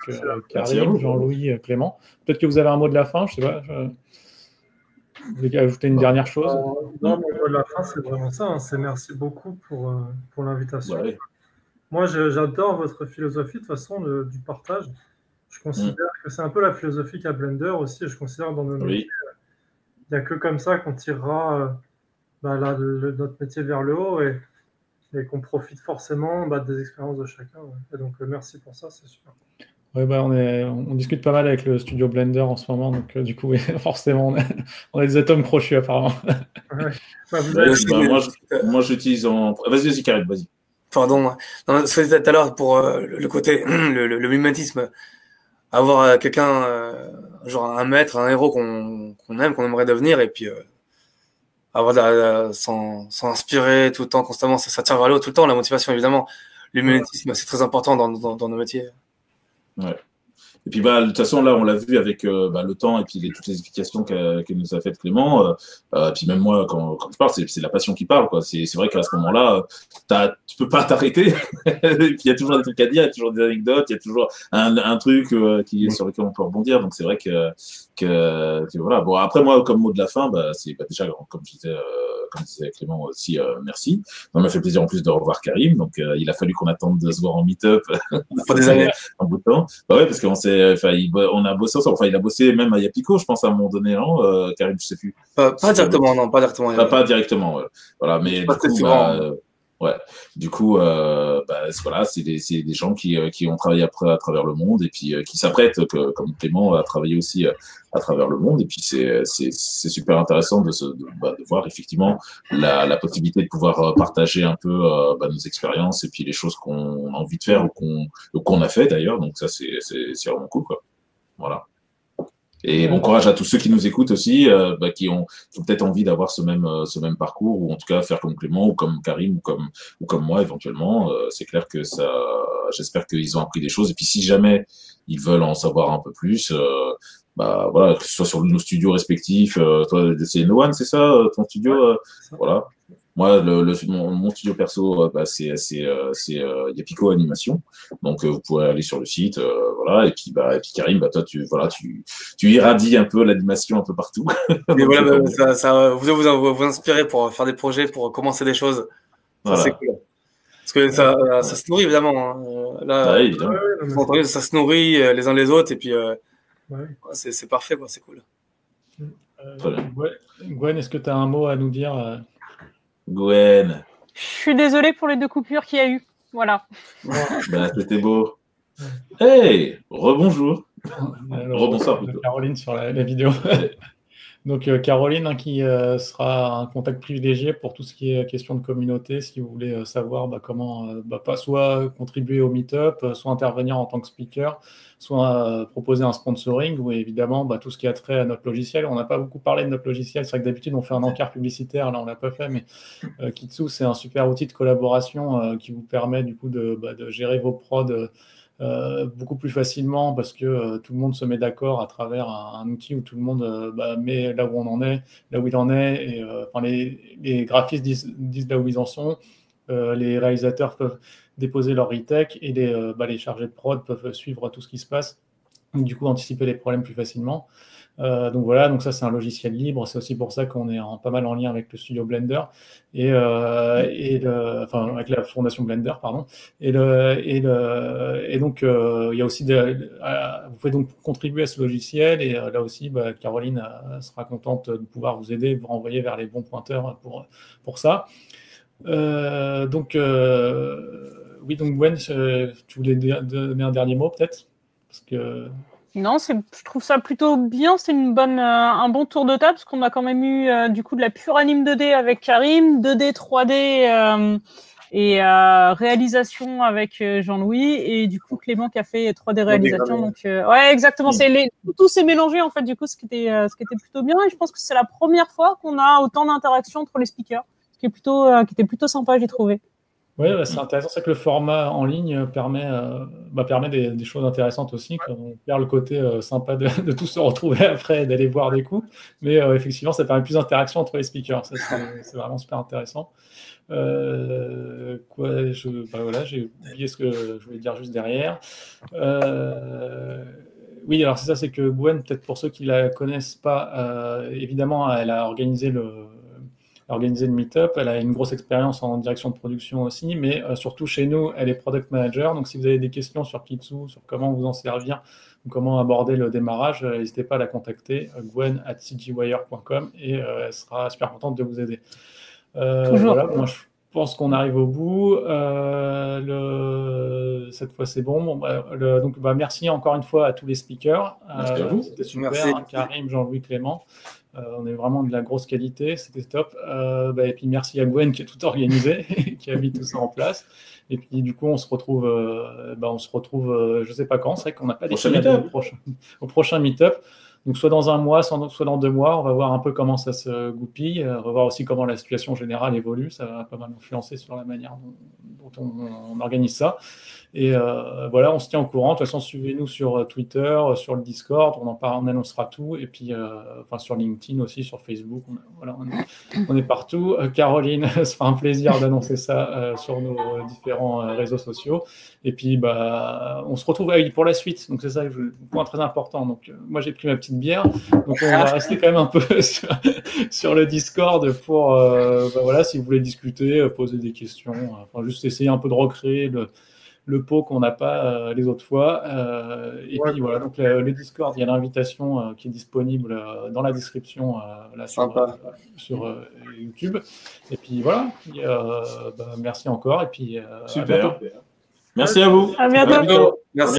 Karim, Jean-Louis, Clément. Peut-être que vous avez un mot de la fin, je sais pas. Vous voulez ajouter une dernière chose? Non, mon mot de la fin, c'est vraiment ça. Hein. c'est merci beaucoup pour, pour l'invitation. Moi, j'adore votre philosophie de toute façon du partage. Je considère mm. que c'est un peu la philosophie qu'a Blender aussi. Je considère dans nos métiers, il n'y a que comme ça qu'on tirera euh, bah, notre métier vers le haut et, qu'on profite forcément bah, des expériences de chacun. Et donc, euh, merci pour ça, c'est super. Oui, bah, on, est, on, discute pas mal avec le studio Blender en ce moment, donc euh, du coup, forcément, on a, on a, des atomes crochus apparemment. moi, j'utilise en. Vas-y, vas-y, Karim, vas-y. Pardon, non, ce que tout à l'heure pour le côté, le, le, le, mimétisme, avoir euh, quelqu'un, euh, genre un maître, un héros qu'on aime, qu'on aimerait devenir, et puis euh, avoir s'en inspirer tout le temps, constamment, ça, ça tire vers le haut tout le temps, la motivation évidemment. L'humanisme, c'est très important dans, dans, dans, nos métiers. Ouais. Et puis, bah, de toute façon, là, on l'a vu avec euh, bah, le temps et puis les, toutes les explications que, que nous a faites Clément. Euh, euh, puis même moi, quand, quand je parle, c'est la passion qui parle. C'est vrai qu'à ce moment-là, tu peux pas t'arrêter. puis il y a toujours des trucs à dire, il y a toujours des anecdotes, il y a toujours un, un truc qui, sur lequel on peut rebondir. Donc c'est vrai que, que, voilà. Bon, après moi, comme mot de la fin, bah, c'est bah, déjà, comme je disais comme disait Clément aussi, merci. Ça m'a fait plaisir en plus de revoir Karim. Donc, il a fallu qu'on attende de se voir en meet-up pour des années. un bout de temps. Bah ouais, parce qu'on s'est, enfin, on a bossé ensemble. Enfin, il a bossé même à Yapico, je pense, à un moment donné, non Karim, je sais plus. Pas, directement, non, pas directement. Pas, pas directement, voilà. Mais du coup, bah, Ouais. Du coup, euh, bah, voilà, c'est des, gens qui, euh, qui, ont travaillé après à travers le monde et puis euh, qui s'apprêtent, comme Clément, à travailler aussi euh, à travers le monde. Et puis c'est super intéressant de, se, bah, de, voir effectivement la, la, possibilité de pouvoir partager un peu bah, nos expériences et puis les choses qu'on a envie de faire ou qu'on a fait d'ailleurs. Donc ça, c'est vraiment cool. Quoi. Voilà. Et bon courage à tous ceux qui nous écoutent aussi, euh, bah, qui ont, peut-être envie d'avoir ce même, euh, ce même parcours, ou en tout cas faire comme Clément, ou comme Karim, ou comme, ou comme moi éventuellement. Euh, c'est clair que ça, j'espère qu'ils ont appris des choses. Et puis si jamais ils veulent en savoir un peu plus, bah voilà, que ce soit sur nos studios respectifs, toi c'est No One, c'est ça, ton studio, voilà. Moi, le, le mon, studio perso, euh, bah, c'est c'est euh, c'est euh, Yapico Animation. Donc vous pourrez aller sur le site, voilà. Et puis bah et puis Karim, bah toi tu voilà tu tu irradies un peu l'animation un peu partout. Et voilà, bah, ça, ça, vous, vous vous inspirer pour faire des projets, pour commencer des choses. Voilà. C'est cool. Parce que ça, ça se nourrit évidemment. Hein. Là, ah, évidemment. ça se nourrit les uns les autres et puis ouais. c'est parfait, c'est cool. Gwen, est-ce que tu as un mot à nous dire Gwen. Je suis désolée pour les deux coupures qu'il y a eu. Voilà. bah, c'était beau. Hey, rebonjour. Rebonsoir plutôt. Caroline sur la, vidéo. Donc euh, Caroline hein, qui euh, sera un contact privilégié pour tout ce qui est question de communauté, si vous voulez euh, savoir bah, comment bah, pas soit contribuer au meetup, soit intervenir en tant que speaker, soit proposer un sponsoring ou évidemment bah, tout ce qui a trait à notre logiciel. On n'a pas beaucoup parlé de notre logiciel. C'est vrai que d'habitude, on fait un encart publicitaire. Là, on l'a pas fait, mais Kitsu, c'est un super outil de collaboration qui vous permet du coup de, bah, gérer vos prods. Beaucoup plus facilement parce que tout le monde se met d'accord à travers un, outil où tout le monde bah, met là où on en est, là où il en est, et les, graphistes disent, disent, là où ils en sont, les réalisateurs peuvent déposer leur retech et les, euh, bah, les chargés de prod peuvent suivre tout ce qui se passe, du coup anticiper les problèmes plus facilement. Euh, donc voilà, donc ça c'est un logiciel libre, c'est aussi pour ça qu'on est en, pas mal en lien avec le studio Blender et, euh, enfin avec la fondation Blender pardon. Et, donc il y a aussi vous pouvez donc contribuer à ce logiciel et là aussi bah, Caroline sera contente de pouvoir vous aider, vous renvoyer vers les bons pointeurs pour pour ça. donc oui, donc Gwen, tu voulais donner un dernier mot peut-être? Parce que... Non, je trouve ça plutôt bien. C'est une bonne, euh, un bon tour de table parce qu'on a quand même eu euh, du coup de la pure anime 2D avec Karim, 2D, 3D euh, et réalisation avec Jean-Louis et du coup Clément qui a fait 3D réalisation. Donc ouais, exactement. C'est les, tout s'est mélangé en fait du coup, ce qui était, ce qui était plutôt bien. Et je pense que c'est la première fois qu'on a autant d'interactions entre les speakers, ce qui est plutôt, qui était plutôt sympa, j'ai trouvé. Oui, c'est intéressant, c'est que le format en ligne permet, euh, bah, permet des, choses intéressantes aussi. On perd le côté euh, sympa de, de, tous se retrouver après et d'aller boire des coups. Mais euh, effectivement, ça permet plus d'interaction entre les speakers. C'est vraiment super intéressant. quoi, je, bah, voilà, j'ai oublié ce que je voulais dire juste derrière. oui, alors c'est ça, c'est que Gwen, peut-être pour ceux qui ne la connaissent pas, évidemment, elle a organisé le, organiser une meet-up. Elle a une grosse expérience en direction de production aussi, mais euh, surtout chez nous, elle est product manager. Donc, si vous avez des questions sur Kitsu, sur comment vous en servir, ou comment aborder le démarrage, euh, n'hésitez pas à la contacter, euh, gwen at cgwire.com, et elle sera super contente de vous aider. Voilà, moi, je pense qu'on arrive au bout. le... Cette fois, c'est bon. Bah, donc, bah, merci encore une fois à tous les speakers. C'était super. Hein, Karim, Jean-Louis, Clément. Euh, on est vraiment de la grosse qualité, c'était top. Euh, bah, et puis merci à Gwen qui a tout organisé, qui a mis tout ça en place. Et puis du coup, on se retrouve, euh, bah, on se retrouve, je sais pas quand, c'est vrai qu'on n'a pas décidé au prochain, au prochain meet-up. Donc soit dans un mois, soit dans deux mois, on va voir un peu comment ça se goupille, on va voir aussi comment la situation générale évolue, ça va pas mal influencer sur la manière dont, on, organise ça. Et euh, voilà, on se tient au courant. De toute façon, suivez-nous sur euh, Twitter, sur le Discord, on en parle, on annoncera tout. Et puis, enfin, sur LinkedIn aussi, sur Facebook, on, voilà, on est, partout. Caroline, ce sera un plaisir d'annoncer ça sur nos différents réseaux sociaux. Et puis, bah, on se retrouve pour la suite. Donc, c'est ça, le point très important. Donc, moi, j'ai pris ma petite bière. Donc, on va rester quand même un peu sur, le Discord pour, bah, voilà, si vous voulez discuter, poser des questions, enfin, juste essayer un peu de recréer le le pot qu'on n'a pas euh, les autres fois. Euh, et puis voilà, donc le, Discord, il y a l'invitation euh, qui est disponible dans la description là, sur, YouTube. Et puis voilà, bah, merci encore. Et puis Super. Merci à vous. À bientôt. Merci.